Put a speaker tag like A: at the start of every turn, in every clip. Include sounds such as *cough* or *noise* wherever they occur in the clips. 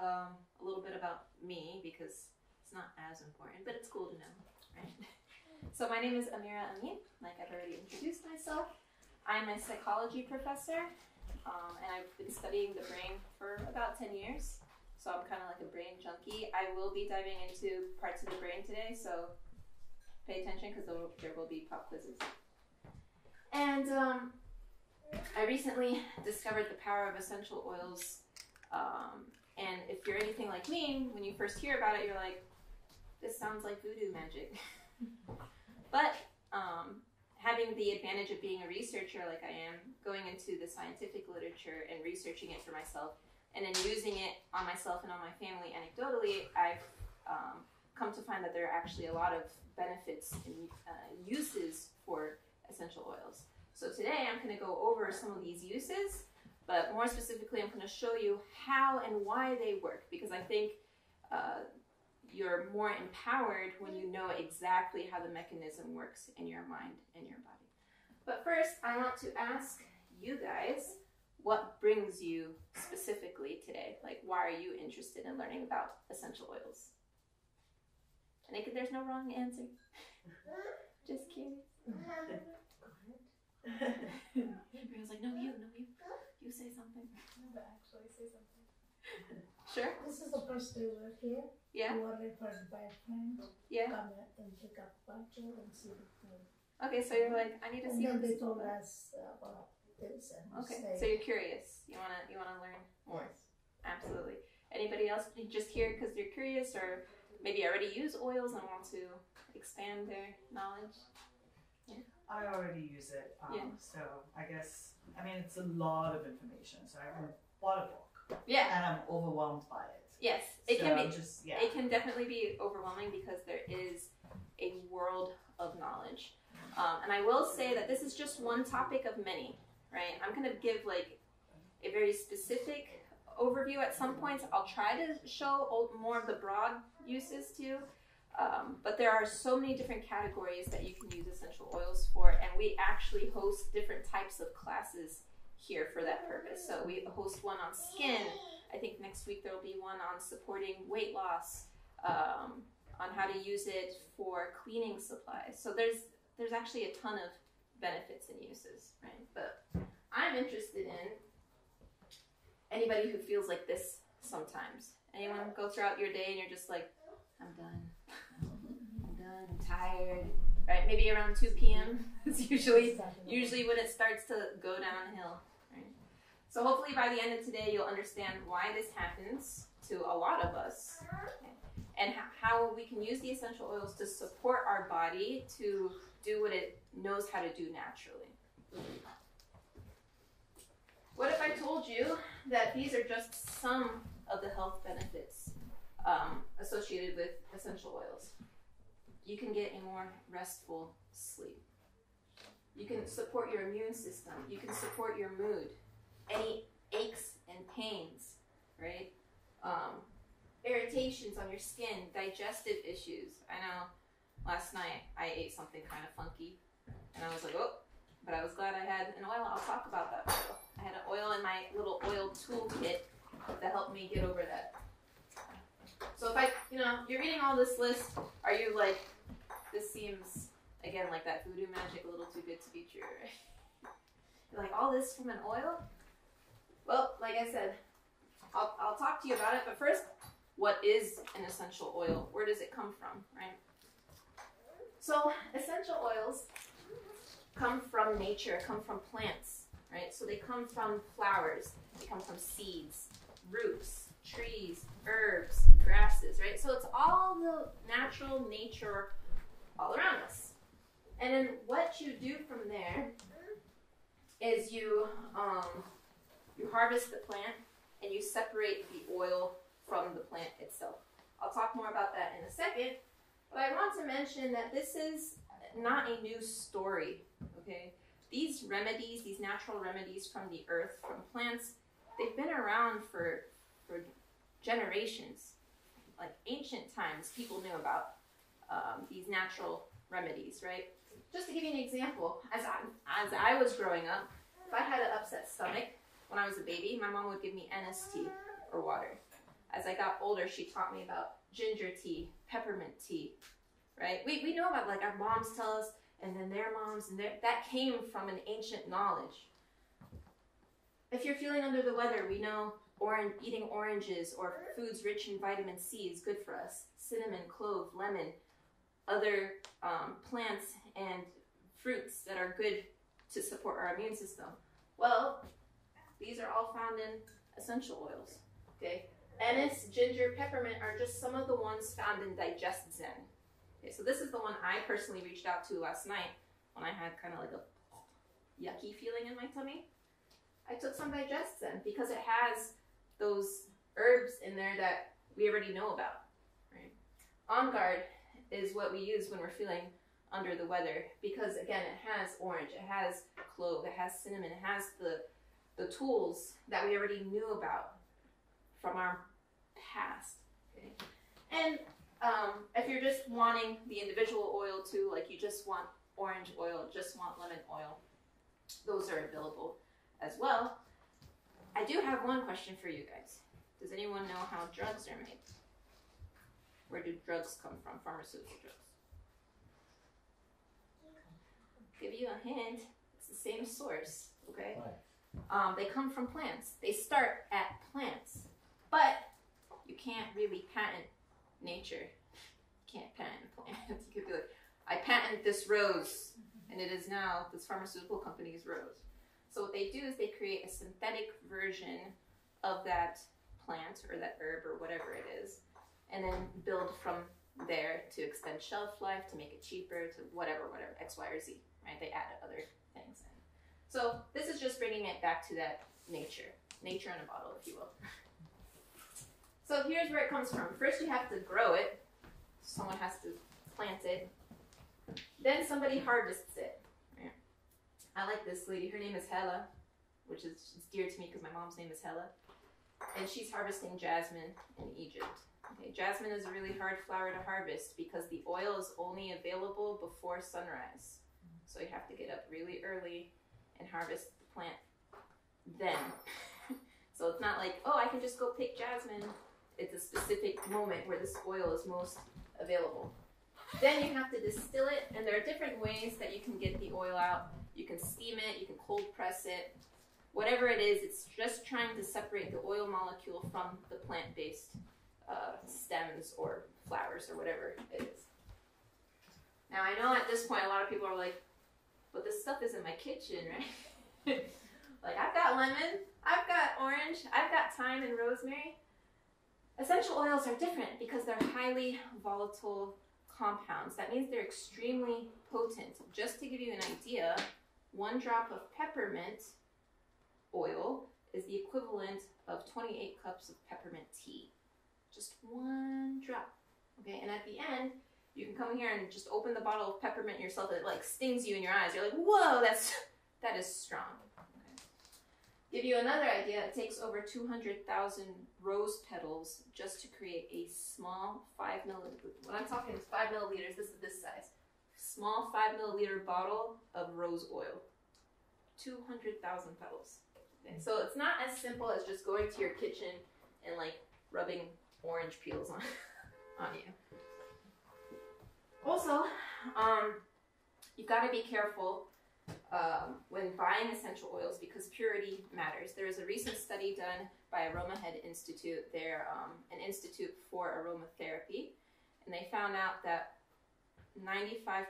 A: um, a little bit about me because it's not as important, but it's cool to know, right? *laughs* So my name is Amira Ameen, like I've already introduced myself. I'm a psychology professor, um, and I've been studying the brain for about 10 years. So I'm kind of like a brain junkie. I will be diving into parts of the brain today, so pay attention because there will be pop quizzes. And um, I recently discovered the power of essential oils. Um, and if you're anything like me, when you first hear about it, you're like, this sounds like voodoo magic. *laughs* but um, having the advantage of being a researcher like I am, going into the scientific literature and researching it for myself, and then using it on myself and on my family anecdotally, I've um, come to find that there are actually a lot of benefits and uh, uses for essential oils. So today I'm going to go over some of these uses, but more specifically, I'm going to show you how and why they work because I think uh, you're more empowered when you know exactly how the mechanism works in your mind and your body. But first, I want to ask you guys what brings you specifically today? Like, why are you interested in learning about essential oils? I think there's no wrong answer. *laughs* Just curious. *laughs* Everyone's like, no, you, no, you. You say something.
B: No, actually say something.
A: Sure.
B: This is the first day we're here.
A: Yeah.
B: We were referred by a friend.
A: Yeah.
B: Come and pick up picture and see the film.
A: Okay, so you're like, I need to
B: And
A: see
B: then they told
A: about.
B: us about this and
A: Okay,
B: say,
A: so you're curious. You wanna you wanna learn more. Absolutely. Anybody else just here because you're curious, or maybe already use oils and want to expand their knowledge? Yeah.
C: I already use it, um,
A: Yeah.
C: so I guess I mean it's a lot of information. So I bought a book
A: Yeah.
C: and I'm overwhelmed by it.
A: Yes, it
C: so
A: can be.
C: just yeah.
A: It can definitely be overwhelming because there is a world of knowledge. Um, and I will say that this is just one topic of many, right? I'm going to give like a very specific overview at some points. I'll try to show more of the broad uses too. Um, but there are so many different categories that you can use essential oils for, and we actually host different types of classes here for that purpose. So we host one on skin. I think next week there will be one on supporting weight loss, um, on how to use it for cleaning supplies. So there's there's actually a ton of benefits and uses, right? But I'm interested in anybody who feels like this sometimes. Anyone go throughout your day and you're just like, I'm done. Done. I'm tired. Right? Maybe around 2 p.m. It's *laughs* usually usually when it starts to go downhill. Right? So hopefully by the end of today you'll understand why this happens to a lot of us okay, and how we can use the essential oils to support our body to do what it knows how to do naturally. What if I told you that these are just some of the health benefits um, associated with essential oils? You can get a more restful sleep. You can support your immune system. You can support your mood. Any aches and pains, right? Um, irritations on your skin, digestive issues. I know last night I ate something kind of funky and I was like, oh, but I was glad I had an oil. I'll talk about that. I had an oil in my little oil toolkit that helped me get over that. So if I, you know, you're reading all this list, are you like, this seems again like that voodoo magic, a little too good to be true? right? You're *laughs* like all this from an oil? Well, like I said, I'll, I'll talk to you about it. But first, what is an essential oil? Where does it come from, right? So essential oils come from nature, come from plants, right? So they come from flowers, they come from seeds, roots, trees, herbs, grasses, right? So it's all the natural nature all around us. And then what you do from there is you um, you harvest the plant and you separate the oil from the plant itself. I'll talk more about that in a second, but I want to mention that this is not a new story, okay? These remedies, these natural remedies from the earth, from plants, they've been around for, for generations. Like ancient times, people knew about um, these natural remedies, right? Just to give you an example, as I, as I was growing up, if I had an upset stomach when I was a baby, my mom would give me NST or water. as I got older, she taught me about ginger tea, peppermint tea, right? We, we know about like our moms tell us, and then their moms, and their, that came from an ancient knowledge. If you're feeling under the weather, we know orange, eating oranges or foods rich in vitamin C is good for us. Cinnamon, clove, lemon, other um, plants and fruits that are good to support our immune system. Well, these are all found in essential oils. Okay, anise, ginger, peppermint are just some of the ones found in DigestZen. Okay, so this is the one I personally reached out to last night when I had kind of like a yucky feeling in my tummy. I took some DigestZen because it has those herbs in there that we already know about. Right? On Guard is what we use when we're feeling under the weather because again it has orange, it has clove, it has cinnamon, it has the the tools that we already knew about from our past. Okay? And um, if you're just wanting the individual oil too, like you just want orange oil, just want lemon oil, those are available as well. I do have one question for you guys. Does anyone know how drugs are made? Where do drugs come from? Pharmaceutical drugs. Give you a hint. It's the same source. Okay. Um, they come from plants. They start at plants, but you can't really patent nature. You can't patent plants. *laughs* You could be like, I patent this rose, and it is now this pharmaceutical company's rose. So what they do is they create a synthetic version of that plant or that herb or whatever it is, and then build from there to extend shelf life, to make it cheaper, to whatever, whatever, X, Y, or Z. Right? They add other things in. So this is just bringing it back to that nature, nature in a bottle, if you will. So here's where it comes from. First, you have to grow it. Someone has to plant it. Then somebody harvests it. I like this lady. Her name is Hella, which is dear to me because my mom's name is Hella, and she's harvesting jasmine in Egypt. Okay, jasmine is a really hard flower to harvest because the oil is only available before sunrise. So you have to get up really early and harvest the plant then. *laughs* so it's not like, oh, I can just go pick jasmine. It's a specific moment where this oil is most available. Then you have to distill it, and there are different ways that you can get the oil out. You can steam it, you can cold press it. Whatever it is, it's just trying to separate the oil molecule from the plant based uh, stems or flowers or whatever it is. Now, I know at this point a lot of people are like, but this stuff is in my kitchen, *laughs* right? like, I've got lemon, I've got orange, I've got thyme and rosemary. Essential oils are different because they're highly volatile compounds. That means they're extremely potent. Just to give you an idea, one drop of peppermint oil is the equivalent of 28 cups of peppermint tea. Just one drop. Okay, and at the end, you can come here and just open the bottle of peppermint yourself. It like stings you in your eyes. You're like, whoa, that's *laughs* that is strong. Give you another idea. It takes over 200,000 rose petals just to create a small five milliliter. When I'm talking five milliliters, this is this size. Small five milliliter bottle of rose oil. 200,000 petals. Okay, so it's not as simple as just going to your kitchen and like rubbing orange peels on *laughs* on you. Also, um, you've got to be careful um, when buying essential oils because purity matters. There was a recent study done by Aromahead Institute. They're um, an institute for aromatherapy, and they found out that 95%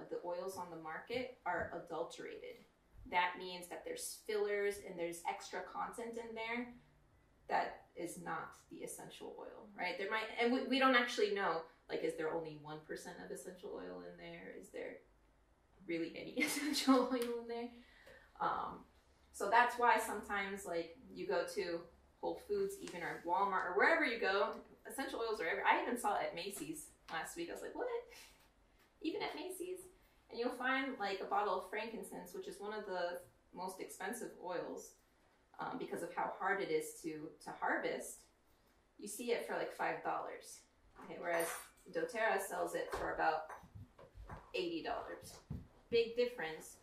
A: of the oils on the market are adulterated. That means that there's fillers and there's extra content in there that is not the essential oil, right? There might, and we, we don't actually know like, is there only 1% of essential oil in there? Is there really any *laughs* essential oil in there? Um, so that's why sometimes, like, you go to Whole Foods, even or Walmart, or wherever you go, essential oils are everywhere. I even saw it at Macy's last week. I was like, what? Even at Macy's? And you'll find, like, a bottle of frankincense, which is one of the most expensive oils um, because of how hard it is to, to harvest. You see it for like $5. Okay, whereas doTERRA sells it for about $80. Big difference.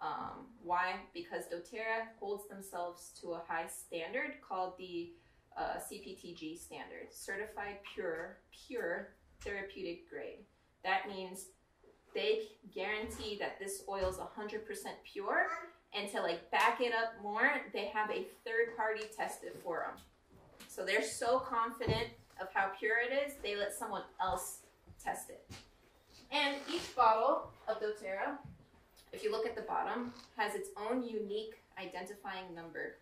A: Um, why? Because doTERRA holds themselves to a high standard called the uh, CPTG standard, certified pure, pure therapeutic grade. That means they guarantee that this oil is 100% pure, and to like back it up more, they have a third party test it for them. So they're so confident of how pure it is, they let someone else test it. And each bottle of doTERRA, if you look at the bottom, has its own unique identifying number.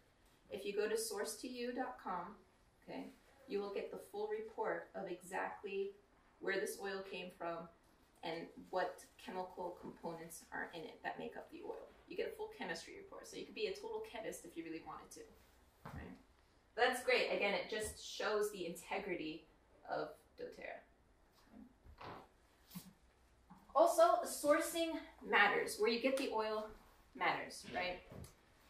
A: If you go to sourcetoyou.com, okay, you will get the full report of exactly where this oil came from and what chemical components are in it that make up the oil. You get a full chemistry report, so you could be a total chemist if you really wanted to. Right? That's great. Again, it just shows the integrity of doTERRA. Also, sourcing matters. Where you get the oil matters, right?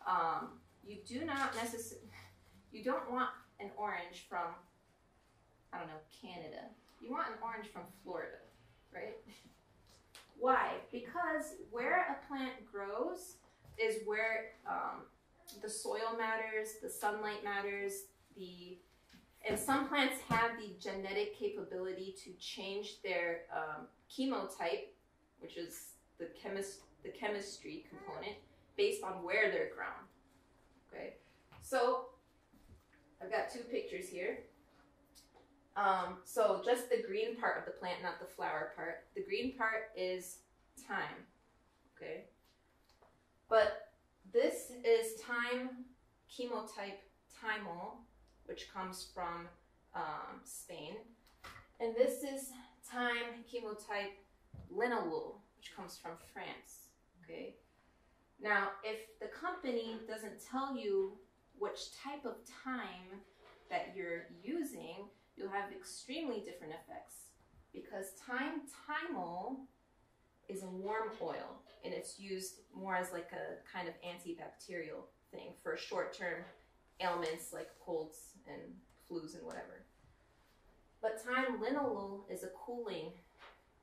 A: Um, you do not necessarily, you don't want an orange from, I don't know, Canada. You want an orange from Florida, right? Why? Because where a plant grows is where um, the soil matters, the sunlight matters, the and some plants have the genetic capability to change their um, chemotype, which is the chemist the chemistry component, based on where they're grown. Okay, so I've got two pictures here. Um, so just the green part of the plant, not the flower part. The green part is thyme. Okay, but this is thyme chemotype thymol, which comes from um, Spain. And this is thyme chemotype linalool, which comes from France. Okay. Now, if the company doesn't tell you which type of thyme that you're using, you'll have extremely different effects. Because thyme thymol is a warm oil and it's used more as like a kind of antibacterial thing for short-term ailments like colds and flus and whatever. But thyme linalool is a cooling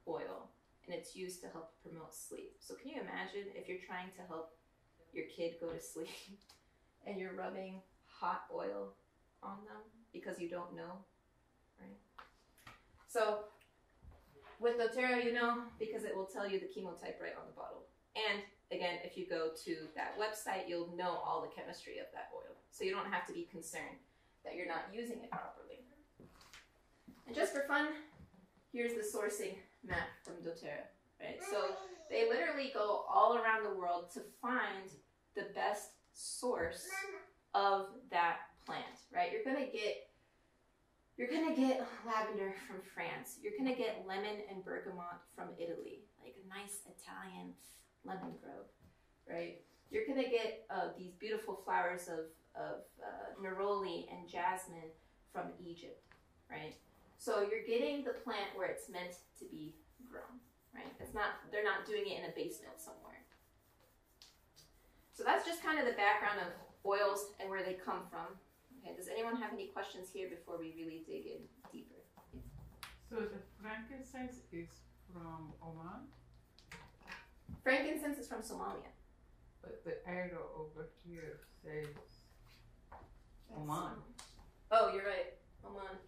A: oil and it's used to help promote sleep. So can you imagine if you're trying to help your kid go to sleep *laughs* and you're rubbing hot oil on them because you don't know? So with doTERRA, you know because it will tell you the chemotype right on the bottle. And again, if you go to that website, you'll know all the chemistry of that oil. So you don't have to be concerned that you're not using it properly. And just for fun, here's the sourcing map from doTERRA. Right? So they literally go all around the world to find the best source of that plant, right? You're gonna get you're gonna get lavender from France. You're gonna get lemon and bergamot from Italy, like a nice Italian lemon grove, right? You're gonna get uh, these beautiful flowers of of uh, neroli and jasmine from Egypt, right? So you're getting the plant where it's meant to be grown, right? It's not they're not doing it in a basement somewhere. So that's just kind of the background of oils and where they come from. Okay, does anyone have any questions here before we really dig in deeper?
D: So the frankincense is from Oman,
A: Frankincense is from Somalia.
D: but the arrow over here says Oman.
A: Oh, you're right. Oman.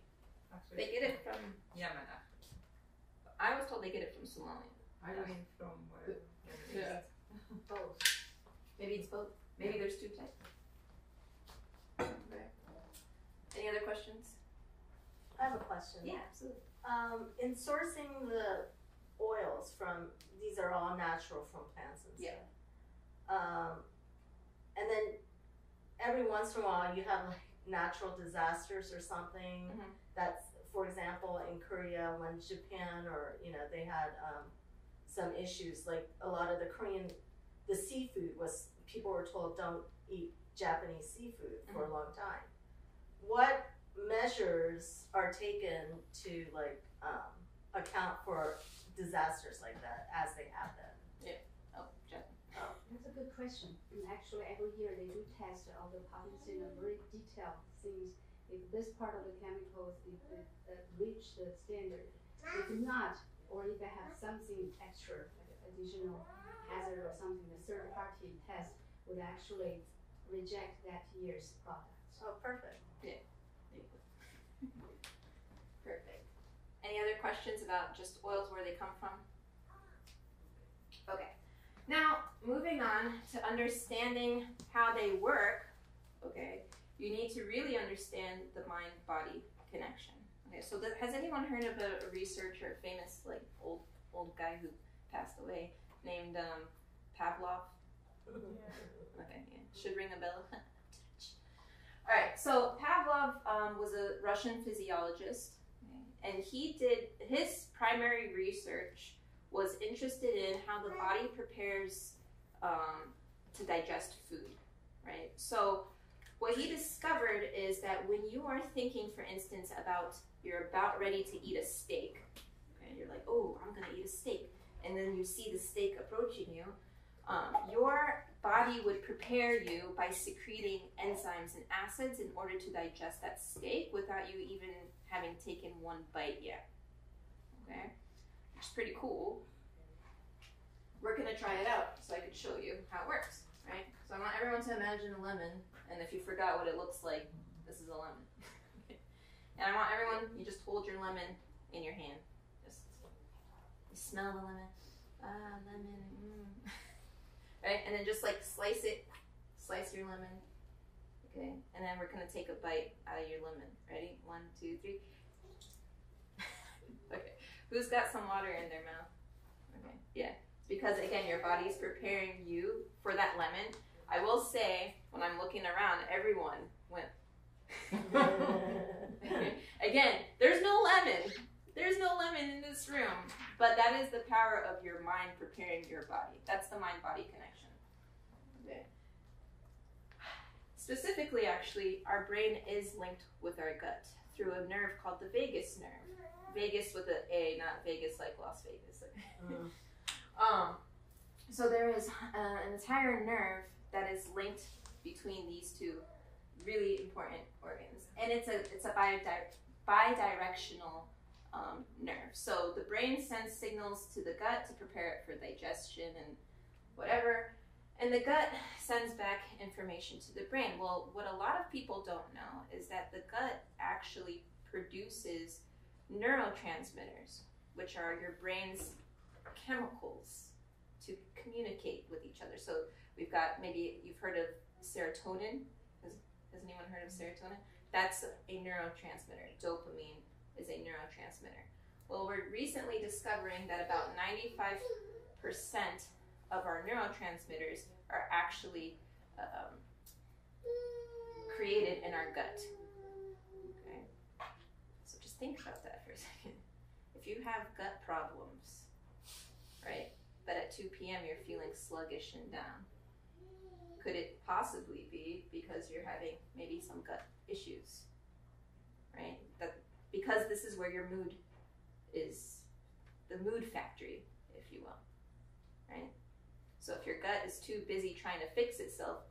D: Actually,
A: They get it from.
E: Yemen.
A: I was told they get it from Somalia.
D: I mean from where?
A: Yeah. *laughs*
B: Both.
A: Maybe it's both. Maybe there's two types. Okay. Any other questions?
F: I have a question.
A: Yeah, absolutely.
F: Um, in sourcing the oils from, these are all natural from plants and
A: Yeah.
F: stuff. Um, and then every once in a while you have like natural disasters or something
A: Mhm.
F: that's, for example, in Korea when Japan or, you know, they had, um, some issues, like a lot of the Korean, the seafood was, people were told don't eat Japanese seafood for a long time. What measures are taken to like um, account for disasters like that as they happen?
A: Oh, Jen.
G: That's a good question. And actually, every year they do test all the patents in a very detailed things. If this part of the chemicals, if it uh, reach the standard, if not, or if they have something extra, like additional hazard or something, the third party test would actually reject that year's product.
F: Oh, perfect. Yeah. Perfect.
A: Any other questions about just oils, where they come from? Okay. Now, moving on to understanding how they work, okay, you need to really understand the mind-body connection. Okay, so the, has anyone heard of a, researcher, famous like old old guy who passed away named um, Pavlov? Yeah. Okay, yeah. should ring a bell. *laughs* All right, so Pavlov um, was a Russian physiologist, and he did his primary research was interested in how the body prepares um, to digest food, right? So what he discovered is that when you are thinking, for instance, about you're about ready to eat a steak, okay, you're like, oh, I'm gonna eat a steak, and then you see the steak approaching you, um, your body would prepare you by secreting enzymes and acids in order to digest that steak without you even having taken one bite yet. Okay, which is pretty cool. We're gonna try it out so I can show you how it works, right? So I want everyone to imagine a lemon, and if you forgot what it looks like, this is a lemon. *laughs* and I want everyone, you just hold your lemon in your hand. Just you smell the lemon. Ah. And then just like slice it, slice your lemon. Okay, and then we're gonna take a bite out of your lemon. Ready? One, two, three. *laughs* okay, who's got some water in their mouth? Okay, yeah, because again, your body's preparing you for that lemon. I will say, when I'm looking around, everyone went. *laughs* *laughs* again, there's no lemon. There's no lemon in this room, but that is the power of your mind preparing your body. That's the mind body connection. Okay. Specifically, actually, our brain is linked with our gut through a nerve called the vagus nerve. Vagus with an A, not Vegas like Las Vegas. *laughs* um, so there is uh, an entire nerve that is linked between these two really important organs, and it's a it's a bidi- bidirectional um, nerve. So the brain sends signals to the gut to prepare it for digestion and whatever, and the gut sends back information to the brain. Well, what a lot of people don't know is that the gut actually produces neurotransmitters, which are your brain's chemicals to communicate with each other. So we've got maybe you've heard of serotonin. Has, has anyone heard of serotonin? That's a neurotransmitter. Dopamine is a neurotransmitter. Well, we're recently discovering that about 95% of our neurotransmitters are actually um, created in our gut. Okay? So just think about that for a *laughs* second. If you have gut problems, right, but at 2 p.m. you're feeling sluggish and down, could it possibly be because you're having maybe some gut issues? Right? That because this is where your mood is the mood factory, if you will. Right? So if your gut is too busy trying to fix itself,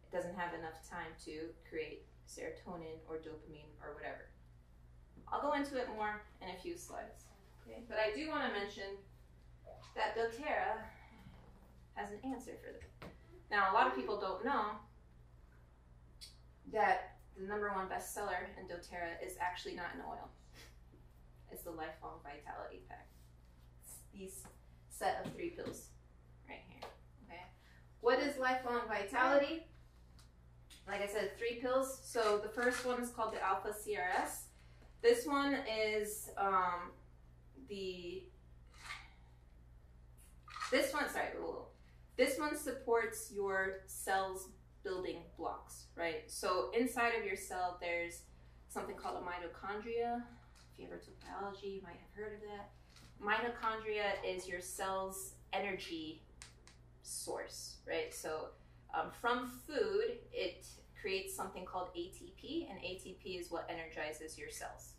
A: it doesn't have enough time to create serotonin or dopamine or whatever. I'll go into it more in a few slides. Okay? But I do want to mention that doTERRA has an answer for this. Now, a lot of people don't know that the number one bestseller in doTERRA is actually not an oil. It's the Lifelong Vitality Pack. It's these set of three pills. What is Lifelong Vitality? Like I said, three pills. So the first one is called the Alpha CRS. This one is um, the. This one, sorry, this one supports your cells building blocks, right? So inside of your cell, there's something called a mitochondria. If you ever took biology, you might have heard of that. Mitochondria is your cell's energy source, right? So um, from food, it creates something called ATP, and ATP is what energizes your cells.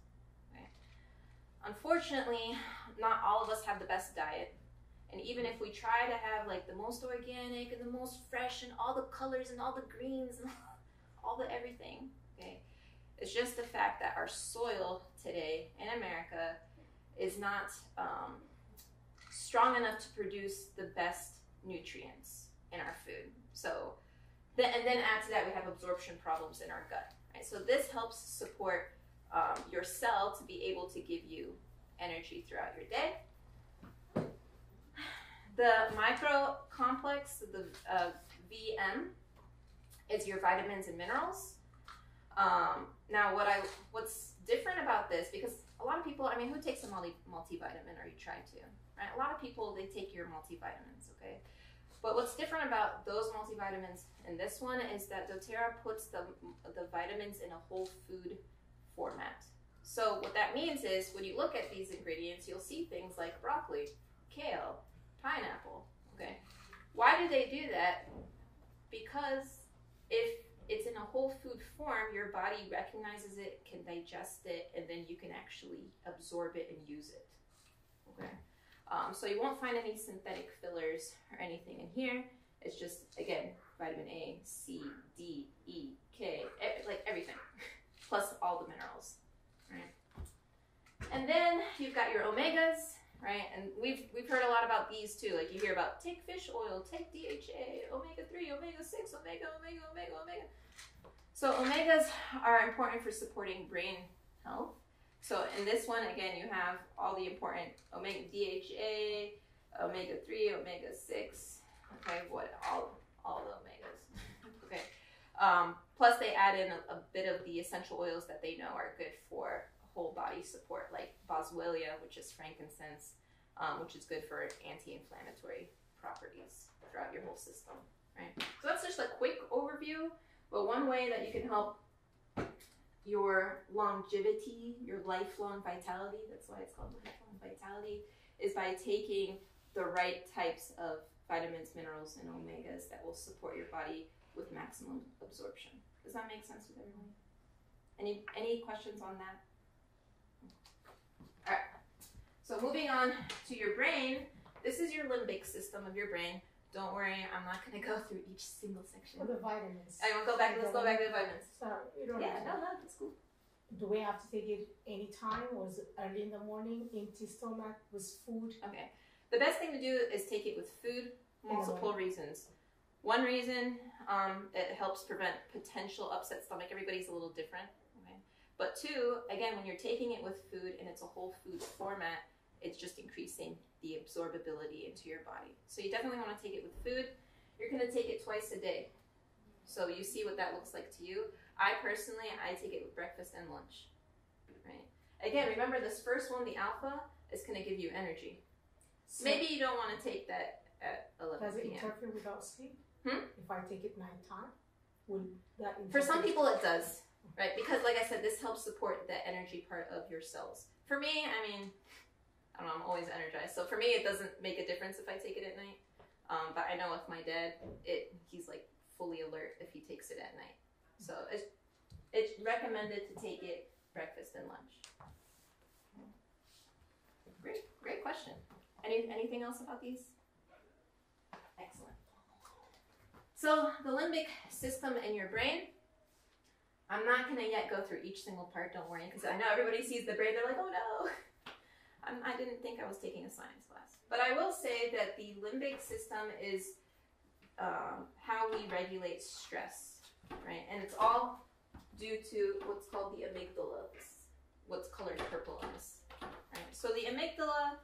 A: Unfortunately, not all of us have the best diet. And even if we try to have like the most organic and the most fresh and all the colors and all the greens and *laughs* all the everything, okay, it's just the fact that our soil today in America is not um, strong enough to produce the best nutrients in our food. So, and then add to that, we have absorption problems in our gut. Right? So this helps support um, your cell to be able to give you energy throughout your day. *sighs* The micro complex, the uh, VM, is your vitamins and minerals. Um, now, what I what's different about this because a lot of people, I mean, who takes a multi multivitamin or you try to, right? A lot of people they take your multivitamins, okay. But what's different about those multivitamins and this one is that doTERRA puts the the vitamins in a whole food format. So what that means is when you look at these ingredients, you'll see things like broccoli, kale, pineapple. Okay. Why do they do that? Because if it's in a whole food form, your body recognizes it, can digest it, and then you can actually absorb it and use it. Okay. Um, so you won't find any synthetic fillers or anything in here. It's just again vitamin A, C, D, E, K, e- like everything, *laughs* plus all the minerals. Right. And then you've got your omegas, right? And we've we've heard a lot about these too. Like you hear about take fish oil, take DHA, omega three, omega six, omega, omega, omega, omega. So omegas are important for supporting brain health. So in this one, again, you have all the important omega DHA, omega three, omega six. Okay, what all all the omegas. *laughs* okay. Um, plus, they add in a, a bit of the essential oils that they know are good for whole body support, like boswellia, which is frankincense, um, which is good for anti-inflammatory properties throughout your whole system. Right. So that's just a quick overview. But one way that you can help your longevity, your lifelong vitality, that's why it's called lifelong vitality, is by taking the right types of vitamins, minerals, and omegas that will support your body with maximum absorption. Does that make sense with everyone? Any any questions on that? Alright. So moving on to your brain, this is your limbic system of your brain. Don't worry, I'm not gonna go through each single section.
B: For the vitamins.
A: I want to go back. Let's go back to the vitamins.
B: Sorry, you don't
A: Yeah, no,
B: to.
A: no, that's cool.
B: Do we have to take it any time? Was early in the morning, empty stomach, with food?
A: Okay. The best thing to do is take it with food. Multiple reasons. One reason, um, it helps prevent potential upset stomach. Everybody's a little different. Okay. But two, again, when you're taking it with food and it's a whole food format, it's just increasing the absorbability into your body. So you definitely want to take it with food. You're going to take it twice a day. So you see what that looks like to you. I personally, I take it with breakfast and lunch. Right. Again, remember this first one, the alpha, is going to give you energy.
B: So
A: Maybe you don't want to take that at 11
B: Does it
A: p.m.
B: interfere without sleep?
A: Hmm?
B: If I take it nighttime, will that
A: For some people, it does, right? Because, like I said, this helps support the energy part of your cells. For me, I mean, I don't know, I'm always energized. So for me, it doesn't make a difference if I take it at night. Um, but I know with my dad, it he's like fully alert if he takes it at night. So it's it's recommended to take it breakfast and lunch. Great, great question. Any anything else about these? Excellent. So the limbic system in your brain. I'm not gonna yet go through each single part. Don't worry, because I know everybody sees the brain. They're like, oh no. *laughs* I'm, I didn't think I was taking a science class, but I will say that the limbic system is um, how we regulate stress, right? And it's all due to what's called the amygdala, what's colored purple on this. Right? So the amygdala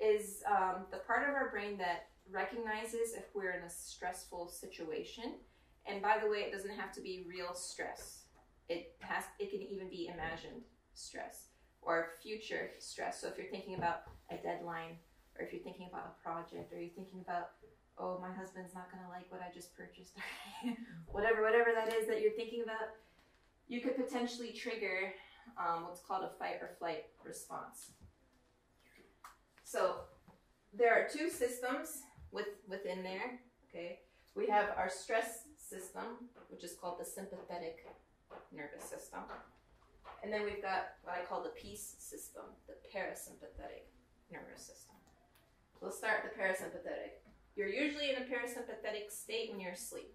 A: is um, the part of our brain that recognizes if we're in a stressful situation. And by the way, it doesn't have to be real stress. It has. It can even be imagined stress or future stress. So if you're thinking about a deadline, or if you're thinking about a project, or you're thinking about, oh, my husband's not gonna like what I just purchased, *laughs* whatever, whatever that is that you're thinking about, you could potentially trigger um, what's called a fight or flight response. So there are two systems with within there. Okay, we have our stress system, which is called the sympathetic nervous system. And then we've got what I call the peace system, the parasympathetic nervous system. Let's start the parasympathetic. You're usually in a parasympathetic state when you're asleep.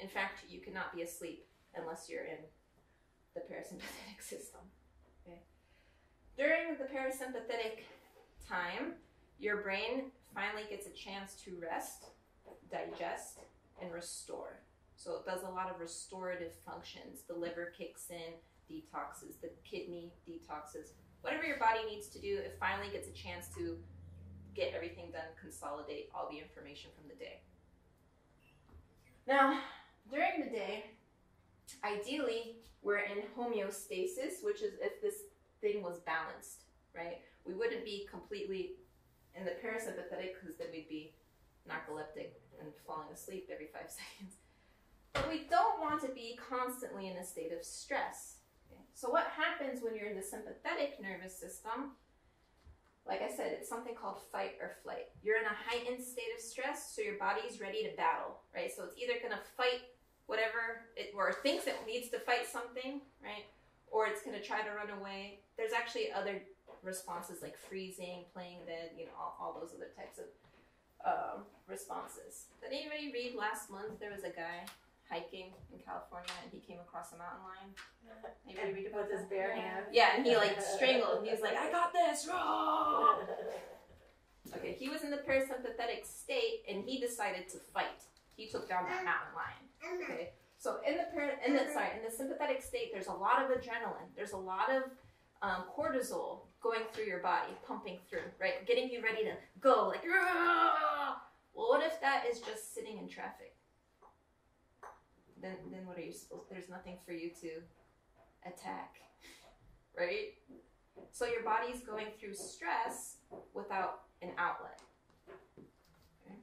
A: In fact, you cannot be asleep unless you're in the parasympathetic *laughs* system. Okay. During the parasympathetic time, your brain finally gets a chance to rest, digest, and restore. So it does a lot of restorative functions. The liver kicks in, detoxes, the kidney detoxes, whatever your body needs to do, it finally gets a chance to get everything done, consolidate all the information from the day. Now, during the day, ideally, we're in homeostasis, which is if this thing was balanced, right? We wouldn't be completely in the parasympathetic because then we'd be narcoleptic and falling asleep every five *laughs* seconds. But we don't want to be constantly in a state of stress. So, what happens when you're in the sympathetic nervous system? Like I said, it's something called fight or flight. You're in a heightened state of stress, so your body's ready to battle, right? So, it's either going to fight whatever it or thinks it needs to fight something, right? Or it's going to try to run away. There's actually other responses like freezing, playing dead, you know, all, all those other types of um, responses. Did anybody read last month? There was a guy hiking in California and he came across a mountain lion. Anybody read about
F: With his bare hands.
A: Yeah, and he like *laughs* strangled. He was like, "I got this!" *laughs* Okay, he was in the parasympathetic state and he decided to fight. He took down that mountain lion. Okay, so in the para- in the sorry in the sympathetic state, there's a lot of adrenaline. There's a lot of um, cortisol going through your body, pumping through, right, getting you ready to go. Like, "Rah!" well, what if that is just sitting in traffic? Then, then what are you supposed? There's nothing for you to attack, right? So your body's going through stress without an outlet. Okay.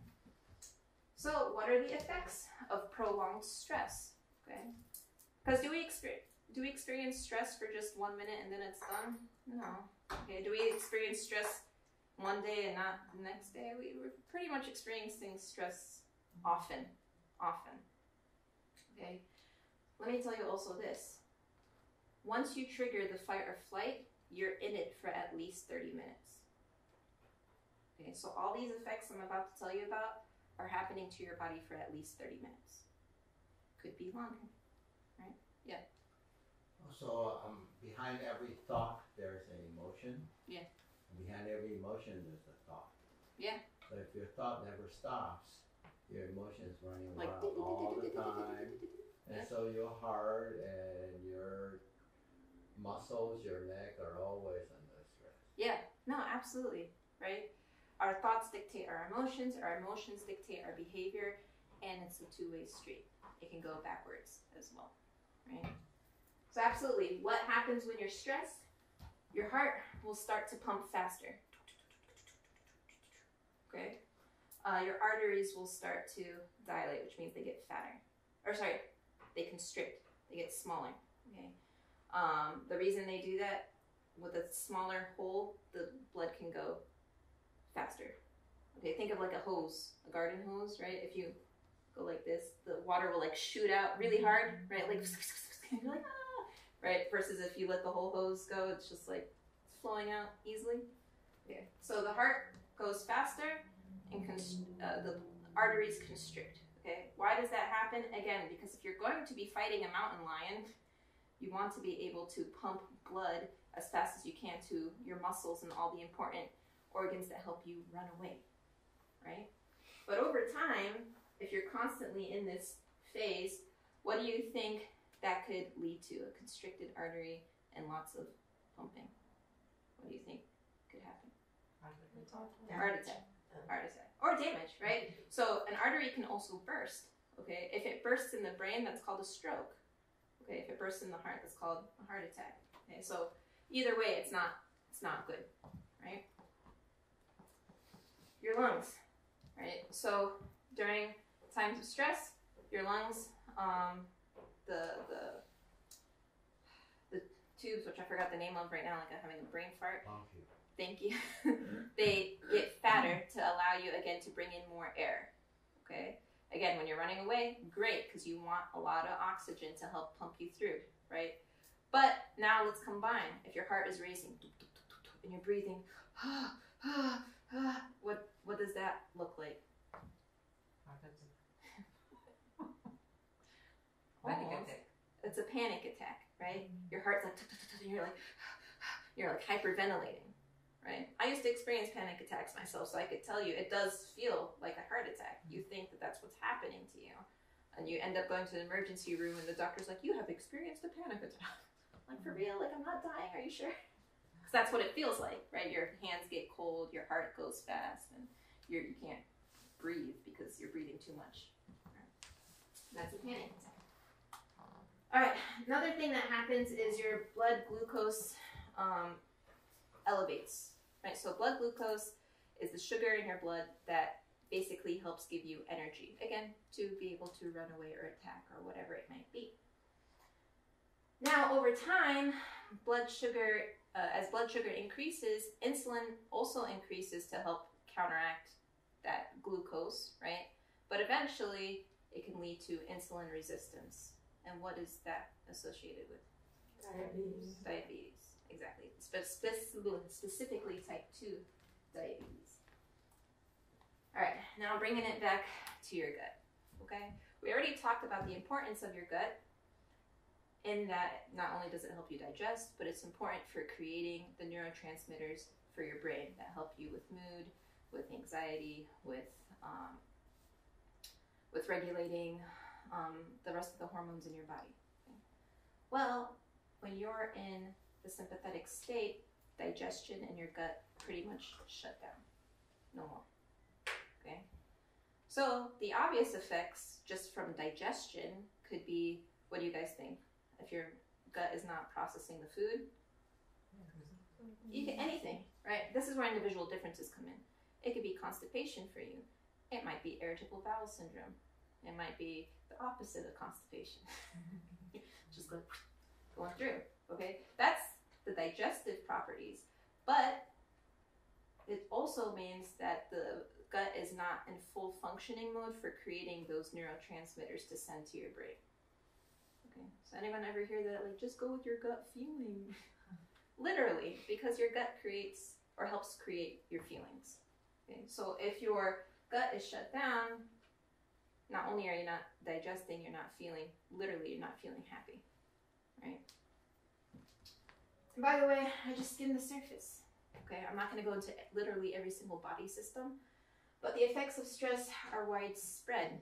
A: So what are the effects of prolonged stress? Okay. Because do we experience do we experience stress for just one minute and then it's done? No. Okay. Do we experience stress one day and not the next day? We, we're pretty much experiencing stress often. Often. Okay. Let me tell you also this. Once you trigger the fight or flight, you're in it for at least 30 minutes. Okay, so all these effects I'm about to tell you about are happening to your body for at least 30 minutes. Could be longer. Right? Yeah.
E: So um, behind every thought, there's an emotion.
A: Yeah.
E: And behind every emotion, there's a thought.
A: Yeah.
E: So if your thought never stops, your emotions running
A: Like
E: around all the time. And so your heart and your muscles, your neck are always under stress.
A: Yeah, no, absolutely, right? Our thoughts dictate our emotions, our emotions dictate our behavior, and it's a two way street. It can go backwards as well, right? So, absolutely, what happens when you're stressed? Your heart will start to pump faster. Okay? Uh, your arteries will start to dilate, which means they get fatter. Or, sorry, they constrict, they get smaller. Okay? Um, the reason they do that with a smaller hole, the blood can go faster. Okay, think of like a hose, a garden hose, right? If you go like this, the water will like shoot out really hard, right? Like, *laughs* you're like ah, right? Versus if you let the whole hose go, it's just like flowing out easily. Okay, so the heart goes faster, and const- uh, the arteries constrict. Okay, why does that happen? Again, because if you're going to be fighting a mountain lion, you want to be able to pump blood as fast as you can to your muscles and all the important organs that help you run away, right? But over time, if you're constantly in this phase, what do you think that could lead to? A constricted artery and lots of pumping. What do you think could happen? Heart attack. Heart attack. Or damage, right? So an artery can also burst. Okay, if it bursts in the brain, that's called a stroke. Okay, if it bursts in the heart, that's called a heart attack. Okay, so either way, it's not it's not good, right? Your lungs, right? So during times of stress, your lungs, um, the the the tubes, which I forgot the name of right now, like I'm having a brain fart.
E: You.
A: Thank you. Mm-hmm. *laughs* they get fatter to allow you again to bring in more air. Okay. Again, when you're running away, great because you want a lot of oxygen to help pump you through, right? But now let's combine. If your heart is racing and you're breathing, ah, ah, ah, what what does that look like? *laughs*
D: Panic attack.
A: It's a panic attack, right? Mm-hmm. Your heart's like, and you're like, you're like hyperventilating, right? I used to experience panic attacks myself, so I could tell you it does feel like a heart attack. You think that that's what's happening to you, and you end up going to the emergency room, and the doctor's like, you have experienced a panic attack. *laughs* like for real? Like I'm not dying? Are you sure? *laughs* because that's what it feels like, right? Your hands get cold, your heart goes fast, and you're, you can't breathe because you're breathing too much. That's a panic attack. All right, another thing that happens is your blood glucose um, elevates, right? So blood glucose is the sugar in your blood that basically helps give you energy, again, to be able to run away or attack or whatever it might be. Now, over time, blood sugar, uh, as blood sugar increases, insulin also increases to help counteract that glucose, right? But eventually, it can lead to insulin resistance. And what is that associated with?
F: Diabetes.
A: Diabetes, exactly. Spe- specifically type 2 diabetes. All right, now bringing it back to your gut. Okay, we already talked about the importance of your gut in that not only does it help you digest, but it's important for creating the neurotransmitters for your brain that help you with mood, with anxiety, with um, with regulating um, the rest of the hormones in your body. Okay? Well, when you're in the sympathetic state, digestion in your gut pretty much shut down. No more. Okay? So the obvious effects just from digestion could be what do you guys think? If your gut is not processing the food, you get anything, right? This is where individual differences come in. It could be constipation for you. It might be irritable bowel syndrome. It might be the opposite of constipation. *laughs* Just go going through. Okay, that's the digestive properties, but it also means that the gut is not in full functioning mode for creating those neurotransmitters to send to your brain. Okay, so anyone ever hear that? Like, just go with your gut feeling. *laughs* Literally, because your gut creates or helps create your feelings. Okay, so if your gut is shut down, not only are you not digesting, you're not feeling, literally, you're not feeling happy, right? And by the way, I just skimmed the surface. Okay, I'm not going to go into literally every single body system, but the effects of stress are widespread.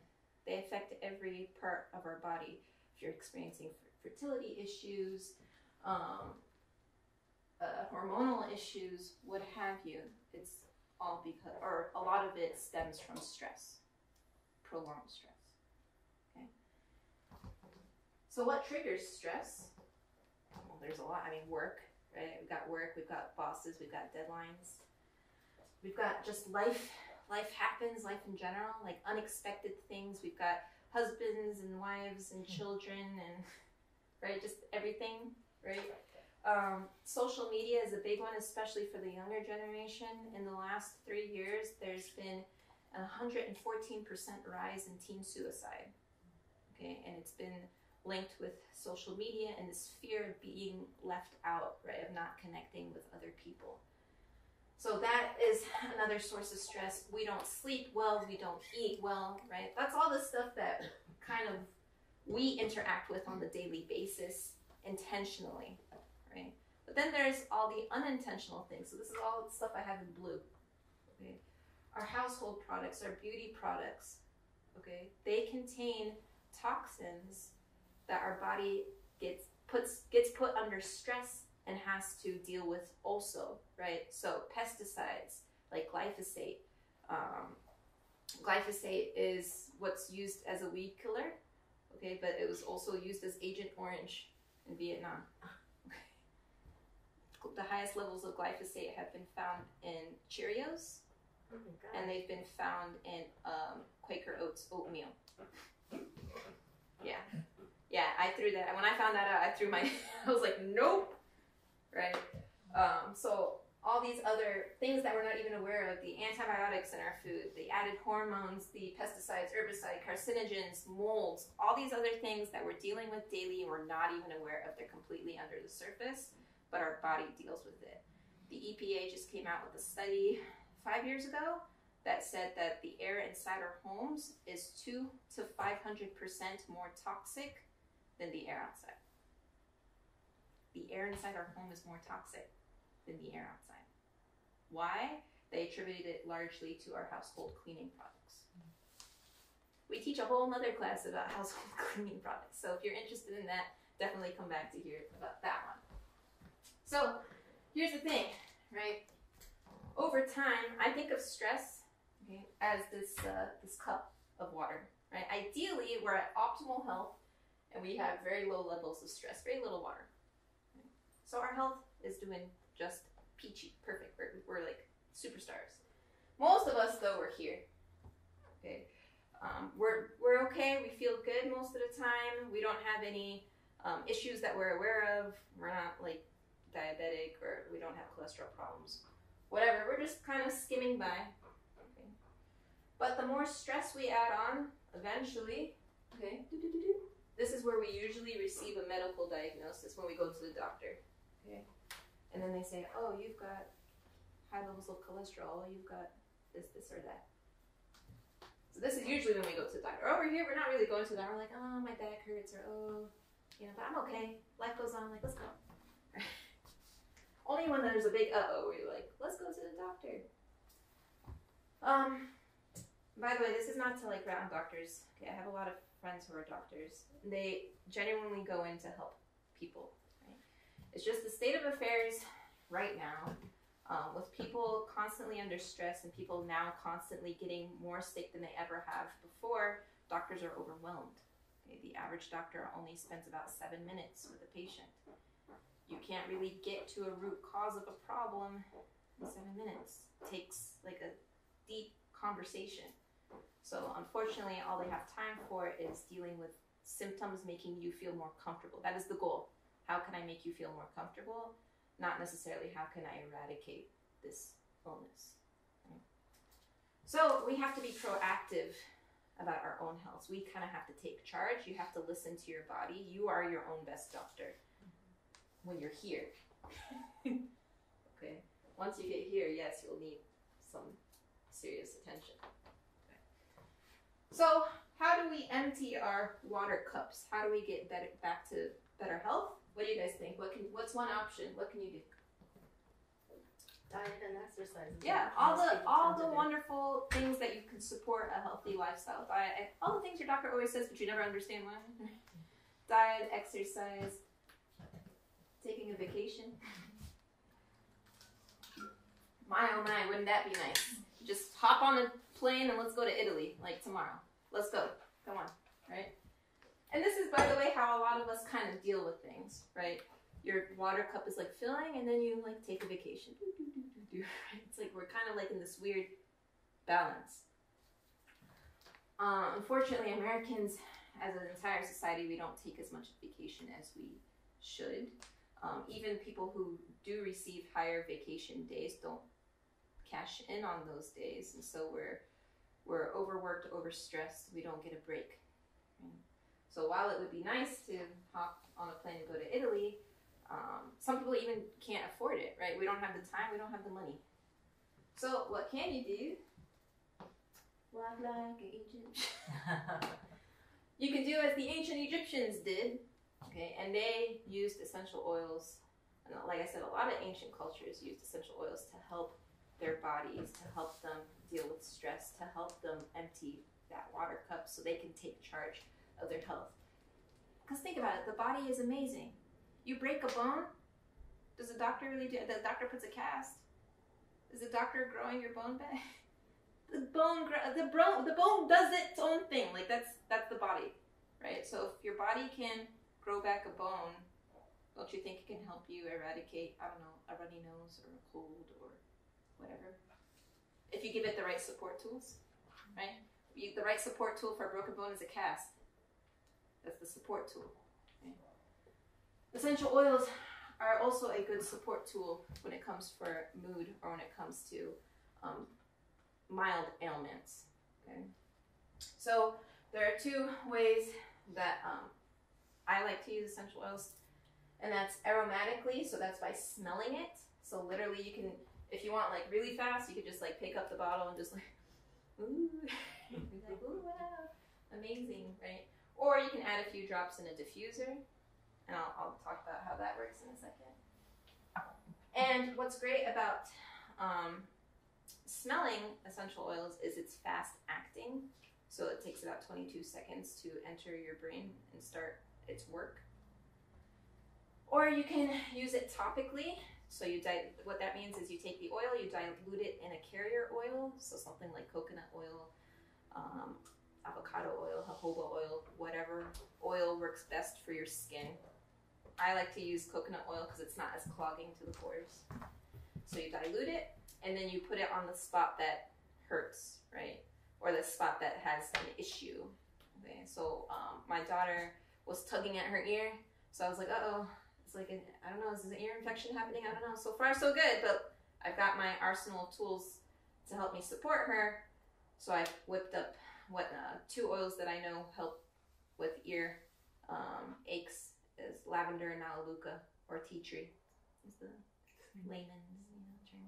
A: They affect every part of our body. If you're experiencing fertility issues, um, uh, hormonal issues, what have you, it's all because, or a lot of it stems from stress prolonged stress. Okay. So what triggers stress? There's a lot. I mean, work, right? We've got work. We've got bosses. We've got deadlines. We've got just life. Life happens. Life in general, like unexpected things. We've got husbands and wives and children and *laughs* right, just everything, right? Um, social media is a big one, especially for the younger generation. In the last three years, there's been a 114% rise in teen suicide. Okay, and it's been linked with social media and this fear of being left out, right, of not connecting with other people. So that is another source of stress. We don't sleep well, we don't eat well, right? That's all the stuff that kind of we interact with on the daily basis intentionally, right? But then there's all the unintentional things. So this is all the stuff I have in blue. Okay? our household products, our beauty products, okay, they contain toxins that our body gets puts gets put under stress and has to deal with also, right? So pesticides like glyphosate. Um, glyphosate is what's used as a weed killer, okay, but it was also used as Agent Orange in Vietnam. *laughs* the highest levels of glyphosate have been found in Cheerios,
F: Oh
A: and they've been found in um, Quaker Oats oatmeal. Yeah, yeah, I threw that. When I found that out, I threw my. *laughs* I was like, nope, right? Um, so all these other things that we're not even aware of, the antibiotics in our food, the added hormones, the pesticides, herbicide, carcinogens, molds, all these other things that we're dealing with daily and we're not even aware of. They're completely under the surface, but our body deals with it. The EPA just came out with a study five years ago that said that the air inside our homes is two to five hundred percent more toxic than the air outside. The air inside our home is more toxic than the air outside. Why? They attributed it largely to our household cleaning products. We teach a whole nother class about household *laughs* cleaning products. So if you're interested in that, definitely come back to hear about that one. So here's the thing, right? Over time, I think of stress okay, as this uh, this cup of water, right? Ideally, we're at optimal health, and we have very low levels of stress, very little water. So our health is doing just peachy, perfect. We're, we're like superstars. Most of us, though, we're here. Okay, um, we're we're okay. We feel good most of the time. We don't have any um, issues that we're aware of. We're not like diabetic or we don't have cholesterol problems. Whatever. We're just kind of skimming by. Okay. But the more stress we add on, eventually, okay, this is where we usually receive a medical diagnosis when we go to the doctor. Okay. And then they say, oh, you've got high levels of cholesterol. You've got this, this, or that. So this is usually when we go to the doctor. Over here, we're not really going to the doctor. We're like, oh, my back hurts, or oh, you know, but I'm okay. Life goes on. Like, let's go. *laughs* Only when there's a big uh oh, where you're like, let's go to the doctor. Um, by the way, this is not to like rat on doctors. Okay, I have a lot of friends who are doctors. They genuinely go in to help people. Right? It's just the state of affairs right now, um, with people constantly under stress and people now constantly getting more sick than they ever have before. Doctors are overwhelmed. Okay, the average doctor only spends about seven minutes with a patient. You can't really get to a root cause of a problem in seven minutes. It takes like a deep conversation. So unfortunately, all they have time for is dealing with symptoms making you feel more comfortable. That is the goal. How can I make you feel more comfortable? Not necessarily how can I eradicate this illness. Right? So we have to be proactive about our own health. We kind of have to take charge. You have to listen to your body. You are your own best doctor when you're here. *laughs* okay. Once you get here, yes, you'll need some serious attention. So, how do we empty our water cups? How do we get better back to better health? What do you guys think? What can what's one option? What can you do?
F: Diet and exercise.
A: Yeah, all the all the wonderful things that you can support a healthy lifestyle. Diet, all the things your doctor always says, but you never understand why. *laughs* Diet, exercise, taking a vacation. My oh my, wouldn't that be nice? Just hop on a plane and let's go to Italy like tomorrow. Let's go. Come on, right? And this is, by the way, how a lot of us kind of deal with things, right? Your water cup is like filling, and then you like take a vacation. *laughs* It's like we're kind of like in this weird balance. Uh, unfortunately, Americans, as an entire society, we don't take as much vacation as we should. Um, even people who do receive higher vacation days don't cash in on those days, and so we're we're overworked, overstressed. We don't get a break. So while it would be nice to hop on a plane and go to Italy, um, some people even can't afford it. Right? We don't have the time. We don't have the money. So what can you do? Walk like an Egyptian. *laughs* You can do as the ancient Egyptians did, okay, and they used essential oils. And like I said, a lot of ancient cultures used essential oils to help their bodies, to help them deal with stress, to help them empty that water cup so they can take charge of their health. Because think about it, the body is amazing. You break a bone, does the doctor really do The doctor puts a cast. Is the doctor growing your bone back? *laughs* the bone, the bone, the bone does its own thing. Like that's that's the body, right? So if your body can grow back a bone, don't you think it can help you eradicate, I don't know, a runny nose or a cold or whatever? If you give it the right support tools, right? You, the right support tool for a broken bone is a cast. That's the support tool. Essential oils are also a good support tool when it comes for mood or when it comes to um, mild ailments. Okay, so there are two ways that um, I like to use essential oils, and that's aromatically. So that's by smelling it. So literally, you can, if you want like really fast, you could just like pick up the bottle and just like, *laughs* ooh, *laughs* like, ooh, wow, amazing, right? Or you can add a few drops in a diffuser, and I'll, I'll talk about how that works in a second. And what's great about um, smelling essential oils is it's fast acting. So it takes about 22 seconds to enter your brain and start its work. Or you can use it topically So you di- what that means is you take the oil, you dilute it in a carrier oil, so something like coconut oil, um, avocado oil, jojoba oil, whatever oil works best for your skin. I like to use coconut oil because it's not as clogging to the pores. So you dilute it and then you put it on the spot that hurts, right? Or the spot that has an issue. Okay, so um, my daughter was tugging at her ear, so I was like, uh oh, it's like an, I don't know, is an ear infection happening? I don't know. So far, so good, but I've got my arsenal of tools to help me support her. So I whipped up what uh, two oils that I know help with ear um, aches is lavender and melaleuca or tea tree is the layman's you know, term.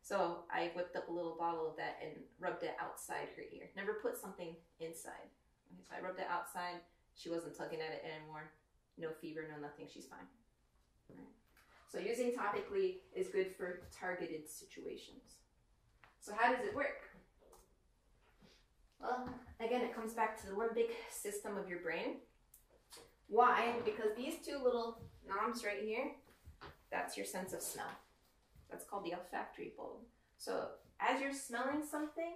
A: So I whipped up a little bottle of that and rubbed it outside her ear. Never put something inside. Okay, so I rubbed it outside. She wasn't tugging at it anymore. No fever, no nothing. She's fine. So using topically is good for targeted situations. So how does it work? Well, again, it comes back to the limbic system of your brain. Why? Because these two little knobs right here, that's your sense of smell. That's called the olfactory bulb. So as you're smelling something,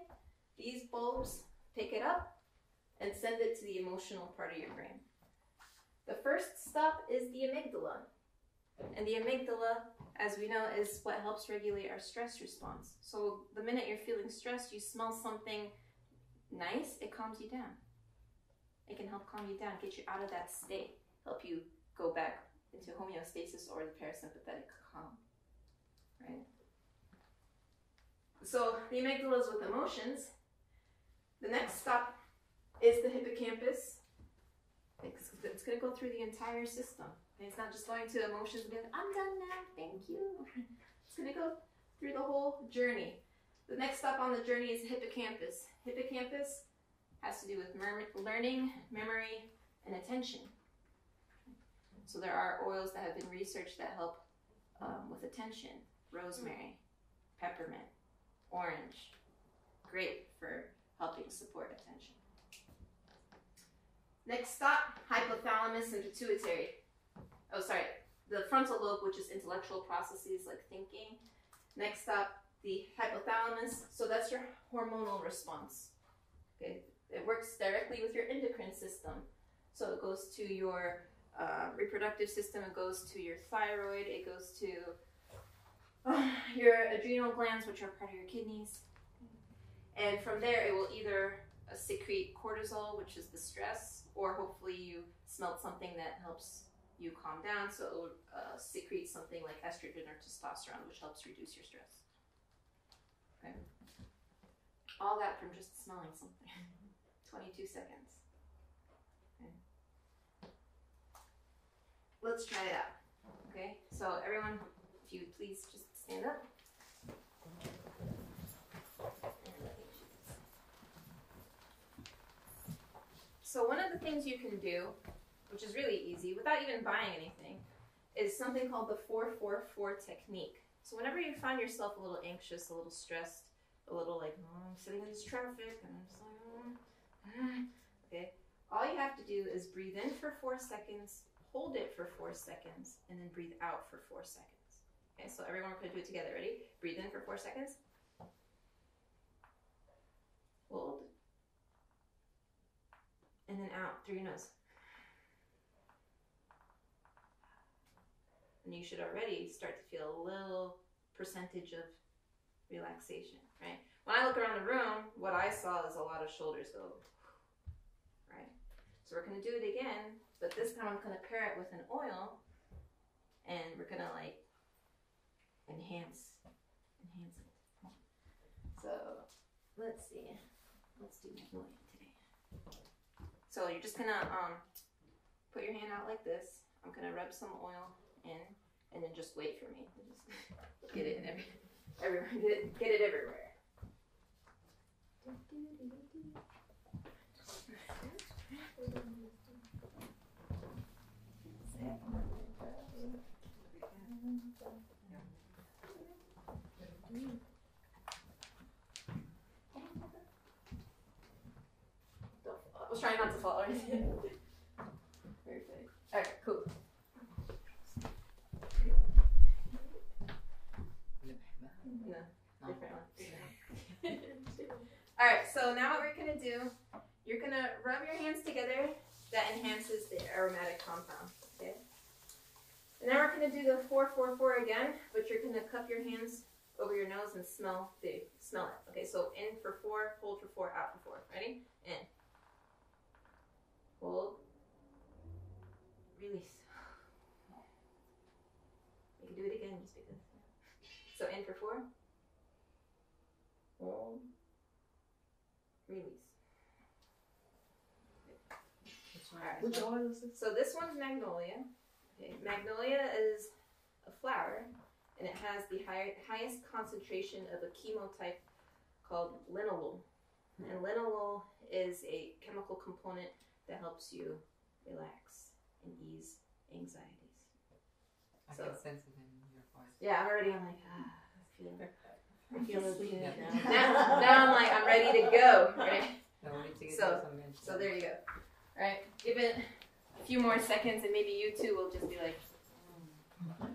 A: these bulbs pick it up and send it to the emotional part of your brain. The first stop is the amygdala. And the amygdala, as we know, is what helps regulate our stress response. So the minute you're feeling stressed, you smell something nice, it calms you down. It can help calm you down, get you out of that state, help you go back into homeostasis or the parasympathetic calm. Right? So the amygdala is with emotions. The next stop is the hippocampus. It's, it's going to go through the entire system. And it's not just going to emotions and be like, I'm done now, thank you. *laughs* It's to go through the whole journey. The next stop on the journey is hippocampus. Hippocampus has to do with learning, memory, and attention. So there are oils that have been researched that help um, with attention. Rosemary, peppermint, orange. Great for helping support attention. Next stop, hypothalamus and pituitary. Oh, sorry, the frontal lobe, which is intellectual processes like thinking. Next up, the hypothalamus. So that's your hormonal response. Okay, it works directly with your endocrine system. So it goes to your uh, reproductive system, it goes to your thyroid, it goes to uh, your adrenal glands, which are part of your kidneys. And from there, it will either uh, secrete cortisol, which is the stress, or hopefully you smelt something that helps you calm down. So it will uh, secrete something like estrogen or testosterone, which helps reduce your stress. Okay. All that from just smelling something. *laughs* 22 seconds. Okay. Let's try it out. Okay, so everyone, if you please just stand up. So one of the things you can do, which is really easy, without even buying anything, is something called the 444 technique. So whenever you find yourself a little anxious, a little stressed, a little like, oh, I'm sitting in this traffic, and I'm just like, oh, okay, all you have to do is breathe in for four seconds, hold it for four seconds, and then breathe out for four seconds. Okay, so everyone, we're gonna do it together. Ready? Breathe in for four seconds. Hold. And then out through your nose. And you should already start to feel a little percentage of relaxation, right? When I look around the room, what I saw is a lot of shoulders go, right? So we're gonna do it again, but this time I'm gonna pair it with an oil and we're gonna like enhance, enhance it. So let's see, let's do magnolia today. So you're just gonna um, put your hand out like this. I'm gonna rub some oil in, and then just wait for me. Just get it in every, everywhere. Get it, get it everywhere. I was trying not to fall or anything. *laughs* Perfect. Alright, cool. No. *laughs* All right. So now what we're gonna do, you're gonna rub your hands together. That enhances the aromatic compound. Okay. And now we're gonna do the four four four again, but you're gonna cup your hands over your nose and smell the smell it. Okay. So in for four, hold for four, out for four. Ready? In. Hold. Release. You can do it again just because. So in for four. Hold. Release. Alright.
C: Which oil is this?
A: So this one's magnolia. Okay. Magnolia is a flower, and it has the high, highest concentration of a chemotype called linalool. Hmm. And linalool is a chemical component that helps you relax and ease anxieties.
H: I
A: So-
H: can sense it in your voice.
A: Yeah, I'm already. I'm like, ah, I feel, I feel sleepy
H: Yeah.
A: now. *laughs* now. Now I'm like, I'm ready to go. Right.
H: To
A: So- So there you go. All right, give it a few more seconds, and maybe you too will just be like. "Mm."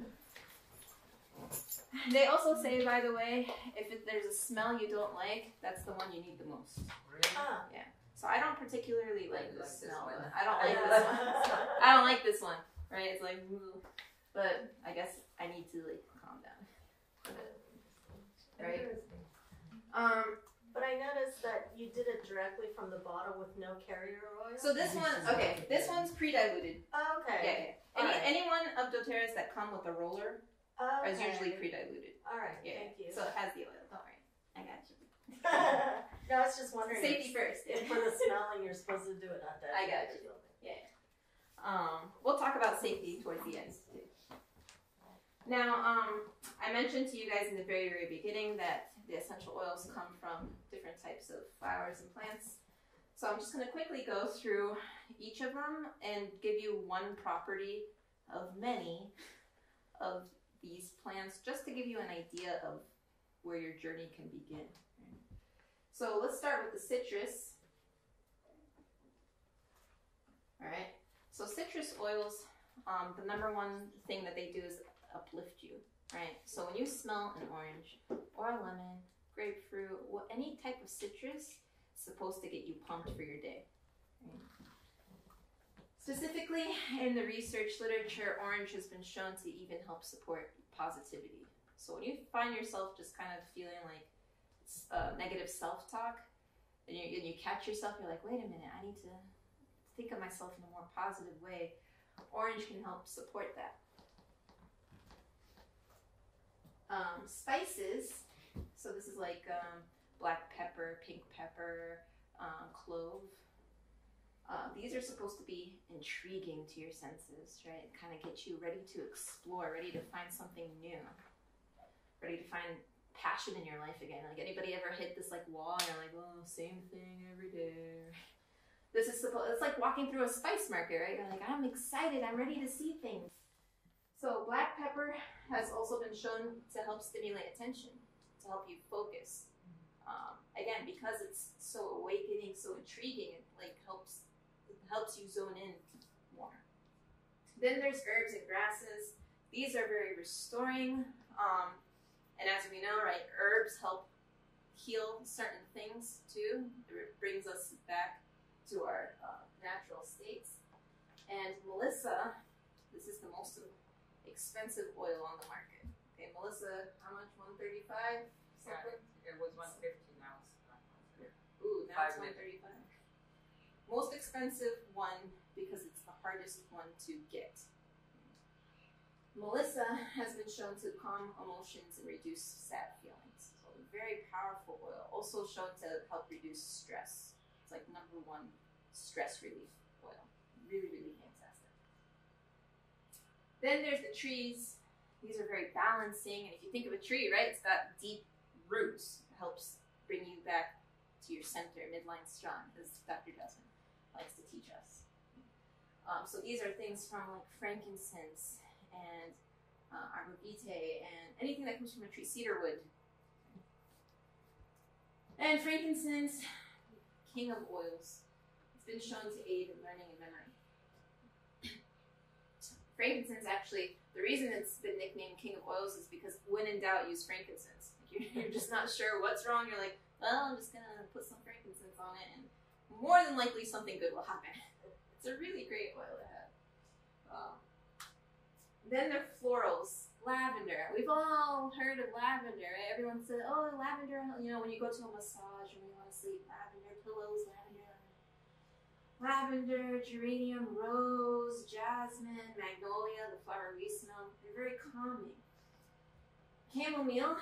A: They also say, by the way, if it, there's a smell you don't like, that's the one you need the most.
H: Really?
F: Ah.
A: So I don't particularly like
H: I
A: this
H: like this
A: smell.
H: one.
A: I don't like this one. *laughs* I don't like this one. Right? It's like, ooh. but I guess I need to like calm down. Right. Um.
F: But I noticed that you did it directly from the bottle with no carrier oil.
A: So this one, okay, this one's pre-diluted.
F: Oh, okay.
A: Yeah. yeah. Any,
F: Alright.
A: Anyone of DoTerras that come with a roller
F: Oh,
A: is usually pre-diluted.
F: All right.
A: Yeah.
F: Thank you.
A: So it has the oil. Don't worry. I got you. *laughs*
F: no, I was just wondering.
A: Safety first.
F: If for the smelling, you're supposed to do it at that.
A: I got you. Um, we'll talk about safety towards the end too. Now, um, I mentioned to you guys in the very, very beginning that the essential oils come from different types of flowers and plants. So I'm just going to quickly go through each of them and give you one property of many of these plants just to give you an idea of where your journey can begin. So let's start with the citrus. All right. So citrus oils, um, the number one thing that they do is uplift you, right? So when you smell an orange or a lemon, grapefruit, any type of citrus, supposed to get you pumped for your day. right? Specifically, in the research literature, orange has been shown to even help support positivity. So when you find yourself just kind of feeling like uh, negative self-talk, and you, and you catch yourself, you're like, wait a minute, I need to think of myself in a more positive way. Orange can help support that. Um, spices. So this is like um, black pepper, pink pepper, um, clove. Uh, these are supposed to be intriguing to your senses, right? Kind of get you ready to explore, ready to find something new, ready to find passion in your life again. Like anybody ever hit this like wall and you're like, oh, same thing every day. This is supposed. It's like walking through a spice market, right? You're like, I'm excited. I'm ready to see things. So black pepper has also been shown to help stimulate attention, to help you focus. Um, again, because it's so awakening, so intriguing, it like helps it helps you zone in more. Then there's herbs and grasses. These are very restoring. Um, and as we know, right, herbs help heal certain things too. It brings us back to our uh, natural states. And Melissa, this is the most expensive oil on the market. Okay, Melissa, how much? One thirty-five. Something.
H: It was 150 now. it's
A: Ooh, now it's one thirty-five. Most expensive one because it's the hardest one to get. Melissa has been shown to calm emotions and reduce sad feelings. So a very powerful oil. Also shown to help reduce stress. It's like number one stress relief oil. Really, really fantastic. Then there's the trees. These are very balancing. And if you think of a tree, right, it's got deep roots. It helps bring you back to your center, midline strong, as Dr. Desmond likes to teach us. Um, so these are things from like frankincense and uh, arbor vitae and anything that comes from a tree, cedar wood. And frankincense, king of oils. It's been shown to aid in learning and memory. Frankincense actually, the reason it's been nicknamed king of oils is because when in doubt, use frankincense. Like you're, *laughs* you're just not sure what's wrong. You're like, well, I'm just gonna put some frankincense on it, and more than likely something good will happen. *laughs* It's a really great oil to have. Um, then the florals, lavender. We've all heard of lavender. Right? Everyone said, "Oh, lavender." You know, when you go to a massage and you want to sleep, lavender pillows, lavender, lavender, geranium, rose, jasmine, magnolia. The flower we smell. They're very calming. Chamomile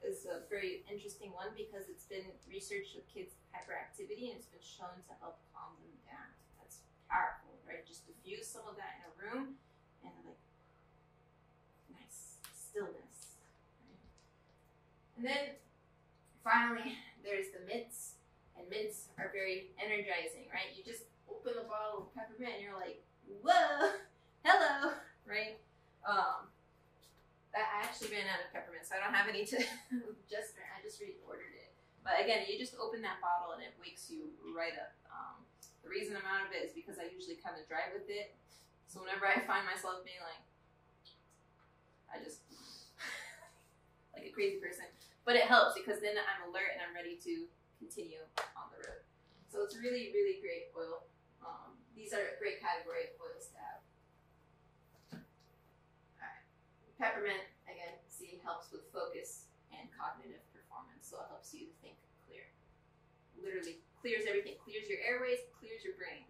A: is a very interesting one because it's been researched with kids' hyperactivity and it's been shown to help calm them down. That's powerful, right? Just diffuse some of that in a room and like nice stillness. Right? And then finally, there's the mints, and mints are very energizing, right? You just open a bottle of peppermint and you're like, whoa, *laughs* hello, *laughs* right? Um, I actually ran out of peppermint, so I don't have any to *laughs* just. I just reordered it. But again, you just open that bottle and it wakes you right up. Um, the reason I'm out of it is because I usually kind of drive with it. So whenever I find myself being like, I just like a crazy person. But it helps because then I'm alert and I'm ready to continue on the road. So it's really, really great oil. Um, these are a great category of oils to have. Alright. Peppermint, again, see, helps with focus and cognitive performance. So it helps you think clear. Literally clears everything, clears your airways, clears your brain.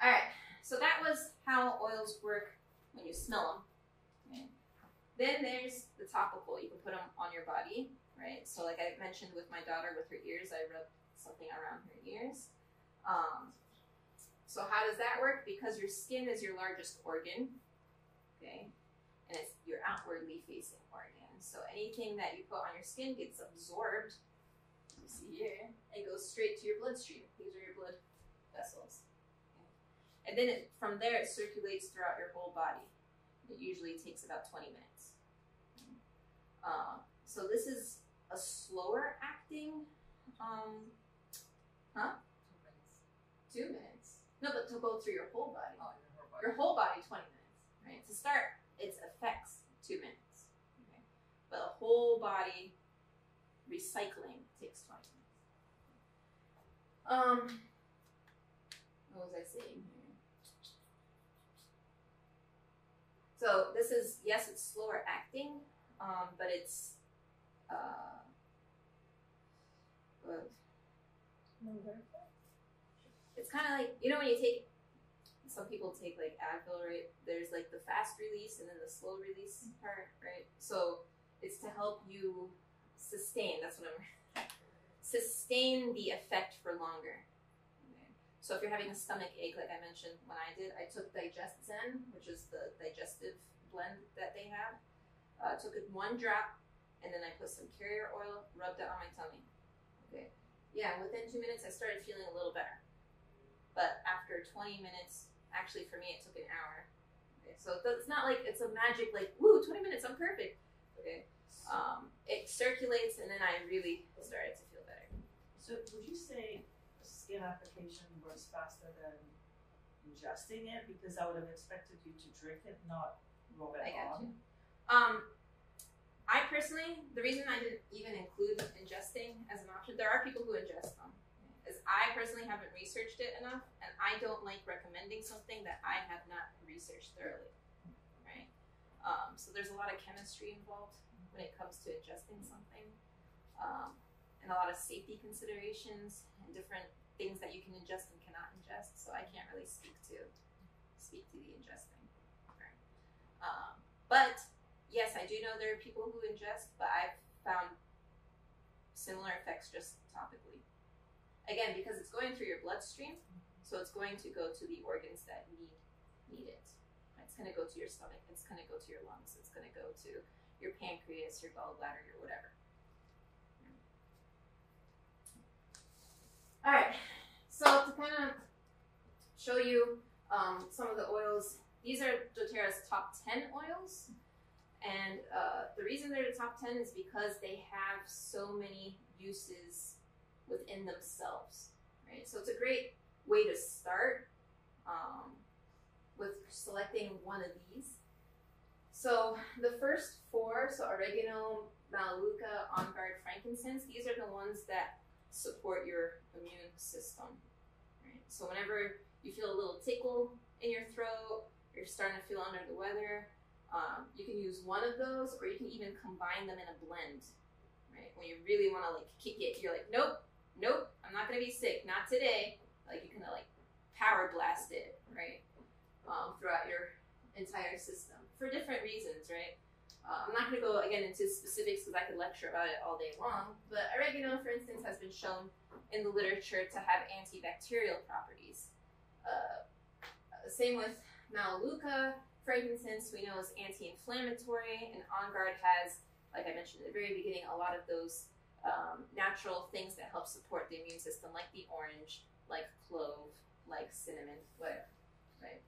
A: Alright, so that was how oils work when you smell them. Okay. Then there's the topical. You can put them on your body, right? So, like I mentioned with my daughter with her ears, I rub something around her ears. Um, so, how does that work? Because your skin is your largest organ, okay, and it's your outwardly facing organ. So, anything that you put on your skin gets absorbed. You see here, and goes straight to your bloodstream. These are your blood vessels. And then it, from there, it circulates throughout your whole body. It usually takes about 20 minutes. Uh, so this is a slower acting, um, huh?
H: Two minutes.
A: Two minutes. No, but to go through your whole body.
H: Oh, your whole body.
A: Your whole body, 20 minutes, right? To start, its effects, two minutes. Okay? But a whole body recycling takes 20 minutes. Um, what was I saying here? So this is, yes, it's slower acting, um, but it's, uh, it's kind of like you know when you take some people take like Advil, right? There's like the fast release and then the slow release part, right? So it's to help you sustain. That's what I'm *laughs* sustain the effect for longer. Okay. So if you're having a stomach ache, like I mentioned when I did, I took DigestZen, which is the digestive blend that they have. Uh, took it one drop, and then I put some carrier oil, rubbed it on my tummy. Yeah, within two minutes, I started feeling a little better. But after 20 minutes, actually for me, it took an hour. Okay, so it's not like it's a magic, like, woo, 20 minutes, I'm perfect. Okay. Um, it circulates, and then I really started to feel better.
C: So would you say skin application works faster than ingesting it? Because I would have expected you to drink it, not rub it
A: I got
C: on.
A: you. Um, I personally, the reason I didn't even include ingesting as an option, there are people who ingest them. Is I personally haven't researched it enough, and I don't like recommending something that I have not researched thoroughly. Right? Um, so there's a lot of chemistry involved when it comes to ingesting something, um, and a lot of safety considerations and different things that you can ingest and cannot ingest. So I can't really speak to speak to the ingesting. Right? Um, but yes, I do know there are people who ingest, but I've found similar effects just topically. Again, because it's going through your bloodstream, so it's going to go to the organs that need need it. It's going to go to your stomach. It's going to go to your lungs. It's going to go to your pancreas, your gallbladder, your whatever. All right. So to kind of show you um, some of the oils, these are DoTerra's top ten oils. And uh, the reason they're the top 10 is because they have so many uses within themselves, right? So it's a great way to start um, with selecting one of these. So the first four, so oregano, melaleuca, on guard, frankincense, these are the ones that support your immune system. Right? So whenever you feel a little tickle in your throat, you're starting to feel under the weather, um, you can use one of those, or you can even combine them in a blend. Right? When you really want to like kick it, you're like, nope, nope, I'm not gonna be sick, not today. Like you can like power blast it, right? Um, throughout your entire system for different reasons, right? Uh, I'm not going to go again into specifics because I could lecture about it all day long. But oregano, for instance, has been shown in the literature to have antibacterial properties. Uh, same with melaleuca. Frankincense we know is anti-inflammatory, and On Guard has, like I mentioned at the very beginning, a lot of those um, natural things that help support the immune system, like the orange, like clove, like cinnamon, whatever. Right.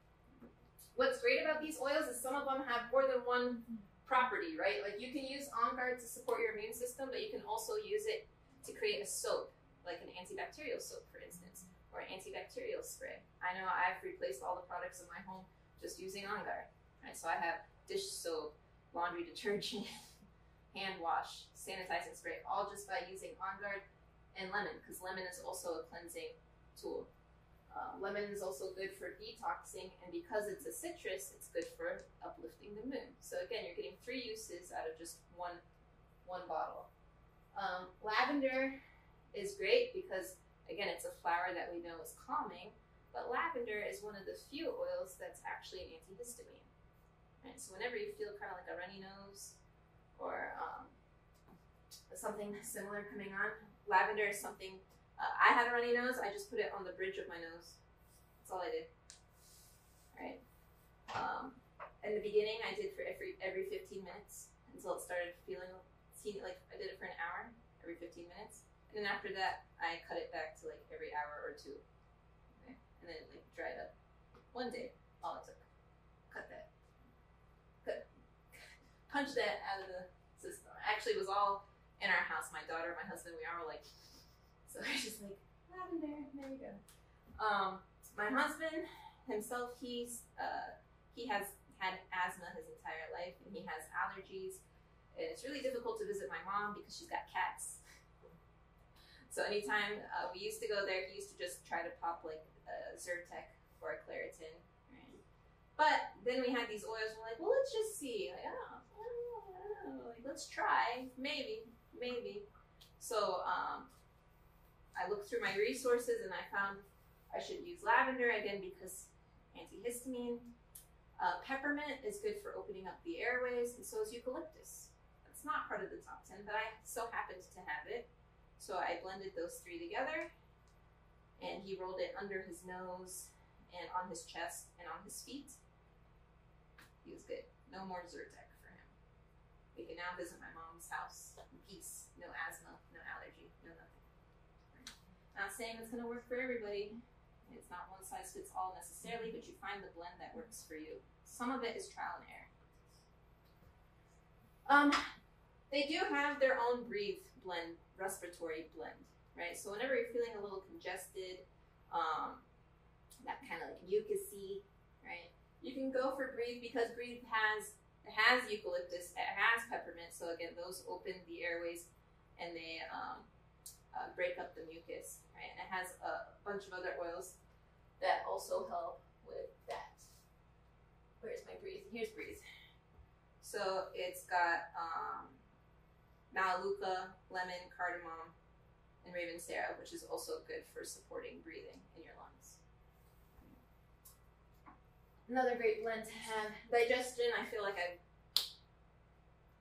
A: What's great about these oils is some of them have more than one property, right? Like you can use On Guard to support your immune system, but you can also use it to create a soap, like an antibacterial soap, for instance, or an antibacterial spray. I know I've replaced all the products in my home just using On Guard, right? So I have dish soap, laundry detergent, *laughs* hand wash, sanitizing spray, all just by using On Guard and lemon, because lemon is also a cleansing tool. Uh, lemon is also good for detoxing, and because it's a citrus, it's good for uplifting the mood. So again, you're getting three uses out of just one one bottle. Um, lavender is great because again, it's a flower that we know is calming, but lavender is one of the few oils that's actually an antihistamine. Right? So whenever you feel kind of like a runny nose or um, something similar coming on, lavender is something uh, I had a runny nose. I just put it on the bridge of my nose. That's all I did. Right. Um, in the beginning, I did for every every 15 minutes until it started feeling like I did it for an hour every 15 minutes, and then after that, I cut it back to like every hour or two. And then like dried up. One day, all it took. Cut that. Cut. *laughs* Punch that out of the system. Actually, it was all in our house. My daughter, my husband, we all were like. *laughs* So I just like, lavender, there There you go. Um, my husband himself, he's uh, he has had asthma his entire life, and he has allergies. And it's really difficult to visit my mom because she's got cats. So anytime uh, we used to go there, he used to just try to pop like a Zyrtec or a Claritin. Right? But then we had these oils. And we're like, well, let's just see. Like, oh, I don't know. Like, let's try. Maybe, maybe. So um, I looked through my resources and I found I should use lavender again because antihistamine. Uh, peppermint is good for opening up the airways, and so is eucalyptus. It's not part of the top 10, but I so happened to have it. So I blended those three together, and he rolled it under his nose and on his chest and on his feet. He was good. No more Zyrtec for him. We can now visit my mom's house in peace. No asthma, no allergy, no nothing. Not saying it's going to work for everybody. It's not one size fits all necessarily, but you find the blend that works for you. Some of it is trial and error. Um, they do have their own breathe blend, respiratory blend, right? So whenever you're feeling a little congested, um, that kind of like mucusy, right? You can go for breathe because breathe has it has eucalyptus, it has peppermint. So again, those open the airways and they um, uh, break up the mucus, right? And it has a bunch of other oils that also help with that. Where's my breathe? Here's breathe. So it's got um, Melaleuca, lemon, cardamom, and Ravensara, which is also good for supporting breathing in your lungs. Another great blend to have. Digestion, I feel like I've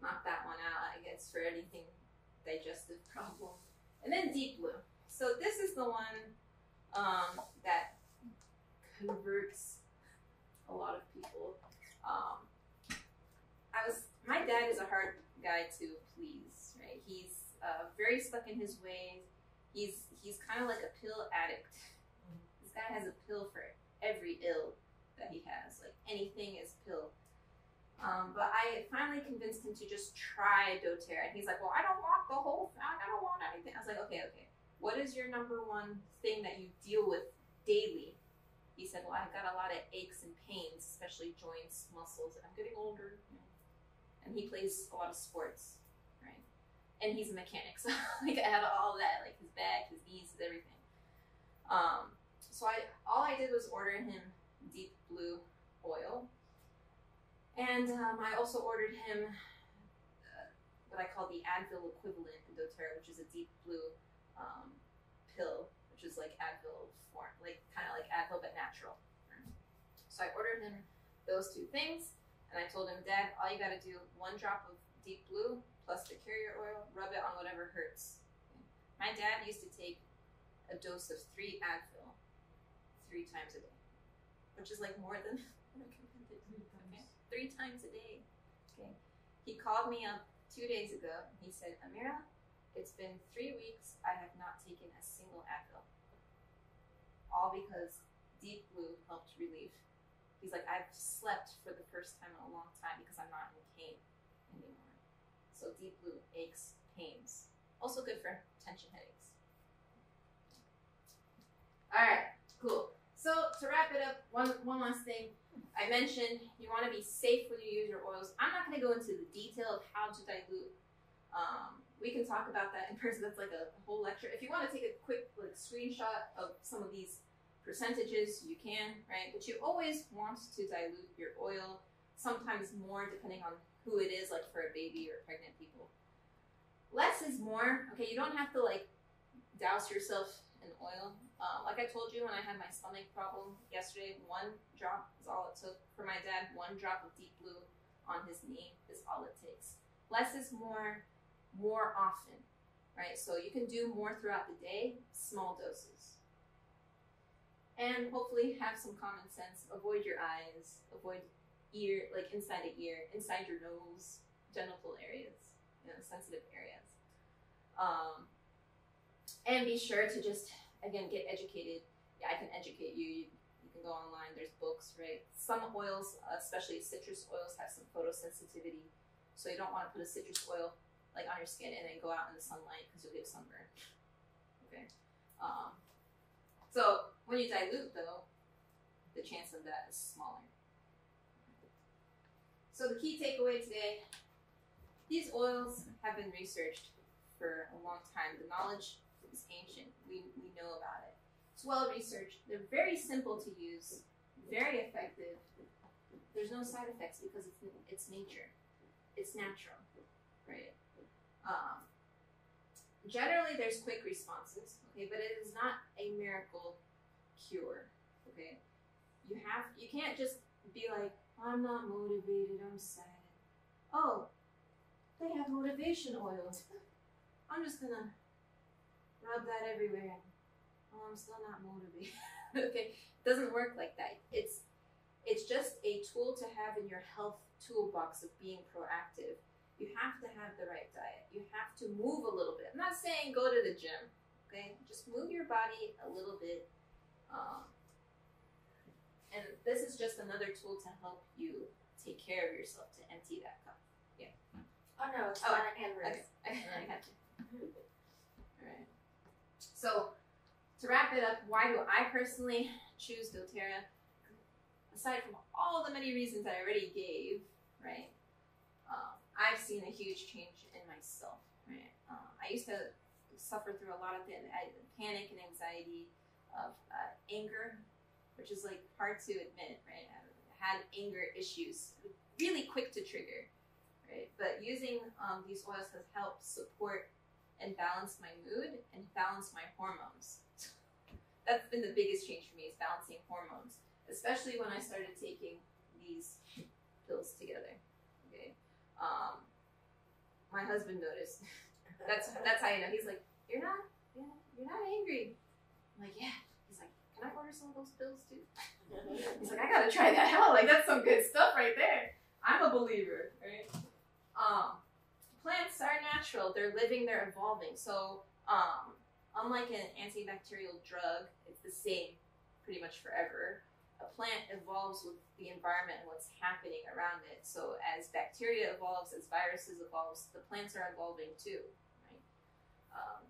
A: knocked that one out, I guess, for anything digestive *laughs* problem. And then Deep Blue. So this is the one um, that converts a lot of people. Um, I was my dad is a hard guy to please? He's uh, very stuck in his ways. He's he's kind of like a pill addict. This guy has a pill for every ill that he has. Like anything is pill. Um, but I finally convinced him to just try doTERRA. And he's like, well, I don't want the whole thing. I don't want anything. I was like, okay, okay. What is your number one thing that you deal with daily? He said, well, I've got a lot of aches and pains, especially joints, muscles, and I'm getting older. and he plays a lot of sports? And he's a mechanic, *laughs* so like I have all that, like his back, his knees, his everything. Um, so I all I did was order him deep blue oil, and um, I also ordered him uh, what I call the Advil equivalent in DoTerra, which is a deep blue um, pill, which is like Advil form, like kind of like Advil but natural. So I ordered him those two things, and I told him, Dad, all you got to do one drop of deep blue plus the carrier oil, rub it on whatever hurts. My dad used to take a dose of three Advil three times a day, which is like more than *laughs* recommended. Okay, three times a day. Okay, he called me up two days ago. and He said, Amira, it's been three weeks. I have not taken a single Advil. All because Deep Blue helped relieve. He's like, I've slept for the first time in a long time because I'm not in pain. So Deep Blue aches, pains. Also good for tension headaches. All right, cool. So to wrap it up, one one last thing. I mentioned you want to be safe when you use your oils. I'm not going to go into the detail of how to dilute. Um, we can talk about that in person. That's like a whole lecture. If you want to take a quick like screenshot of some of these percentages, you can, right? But you always want to dilute your oil. Sometimes more depending on who it is, like for a baby or pregnant people. Less is more. Okay, you don't have to like douse yourself in oil. Um, like I told you when I had my stomach problem yesterday, one drop is all it took. For my dad, one drop of deep blue on his knee is all it takes. Less is more, more often, right? So you can do more throughout the day, small doses. And hopefully have some common sense. Avoid your eyes, avoid ear, like inside the ear, inside your nose, genital areas, you know, sensitive areas. Um, and be sure to just again get educated. Yeah i can educate you. You, you can go online. There's books right? Some oils especially citrus oils have some photosensitivity. So you don't want to put a citrus oil like on your skin and then go out in the sunlight because you'll get sunburn. Okay? Um, so when you dilute though the chance of that is smaller so the key takeaway today these oils have been researched for a long time the knowledge is ancient. We, we know about it. It's well researched. They're very simple to use, very effective. There's no side effects because it's, it's nature. It's natural, right? Um, generally, there's quick responses, okay, but it is not a miracle cure, okay? You have you can't just be like, I'm not motivated, I'm sad. Oh, they have motivation oil. *laughs* I'm just gonna rub that everywhere. Oh, I'm still not motivated. *laughs* okay, it doesn't work like that. It's it's just a tool to have in your health toolbox of being proactive. You have to have the right diet. You have to move a little bit. I'm not saying go to the gym. Okay, just move your body a little bit. Um, just another tool to help you take care of yourself to empty that cup. Yeah.
F: Oh no, it's
A: Oh,
F: not a hand
A: Okay,
F: raise.
A: I, I got you. Alright. So, to wrap it up, why do I personally choose doTERRA? Aside from all the many reasons I already gave, right? Um, I've seen a huge change in myself, right? Um, I used to suffer through a lot of the, panic and anxiety of uh, anger, which is like hard to admit, right? I had anger issues, really quick to trigger, right? But using um, these oils has helped support and balance my mood and balance my hormones. That's been the biggest change for me is balancing hormones, especially when I started taking these pills together. Okay, um, my husband noticed. *laughs* that's that's how you know. He's like, "You're not, yeah, you're not angry." I'm like, "Yeah." He's like, "Can I order some of those pills too?" He's like, "I gotta try that out. Like that's some good stuff right there." I'm a believer, right? Um, plants are natural. They're living. They're evolving. So, um, unlike an antibacterial drug, it's the same pretty much forever. A plant evolves with the environment and what's happening around it. So, as bacteria evolves, as viruses evolves, the plants are evolving too, right? Um,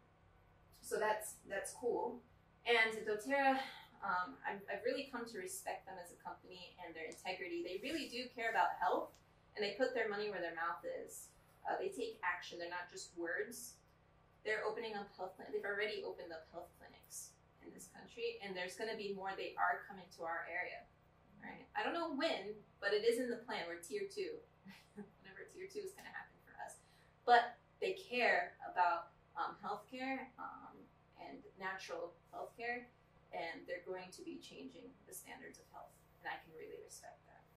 A: so that's that's cool. And DoTerra, um, I've, I've really come to respect them as a company and their integrity. They really do care about health and they put their money where their mouth is. Uh, they take action. They're not just words. They're opening up health. They've already opened up health clinics in this country, and there's going to be more. They are coming to our area. Right. I don't know when, but it is in the plan. We're tier two. *laughs* Whenever tier two is going to happen for us, but they care about um, healthcare um, and natural healthcare, and they're going to be changing the standards of health, and I can really respect.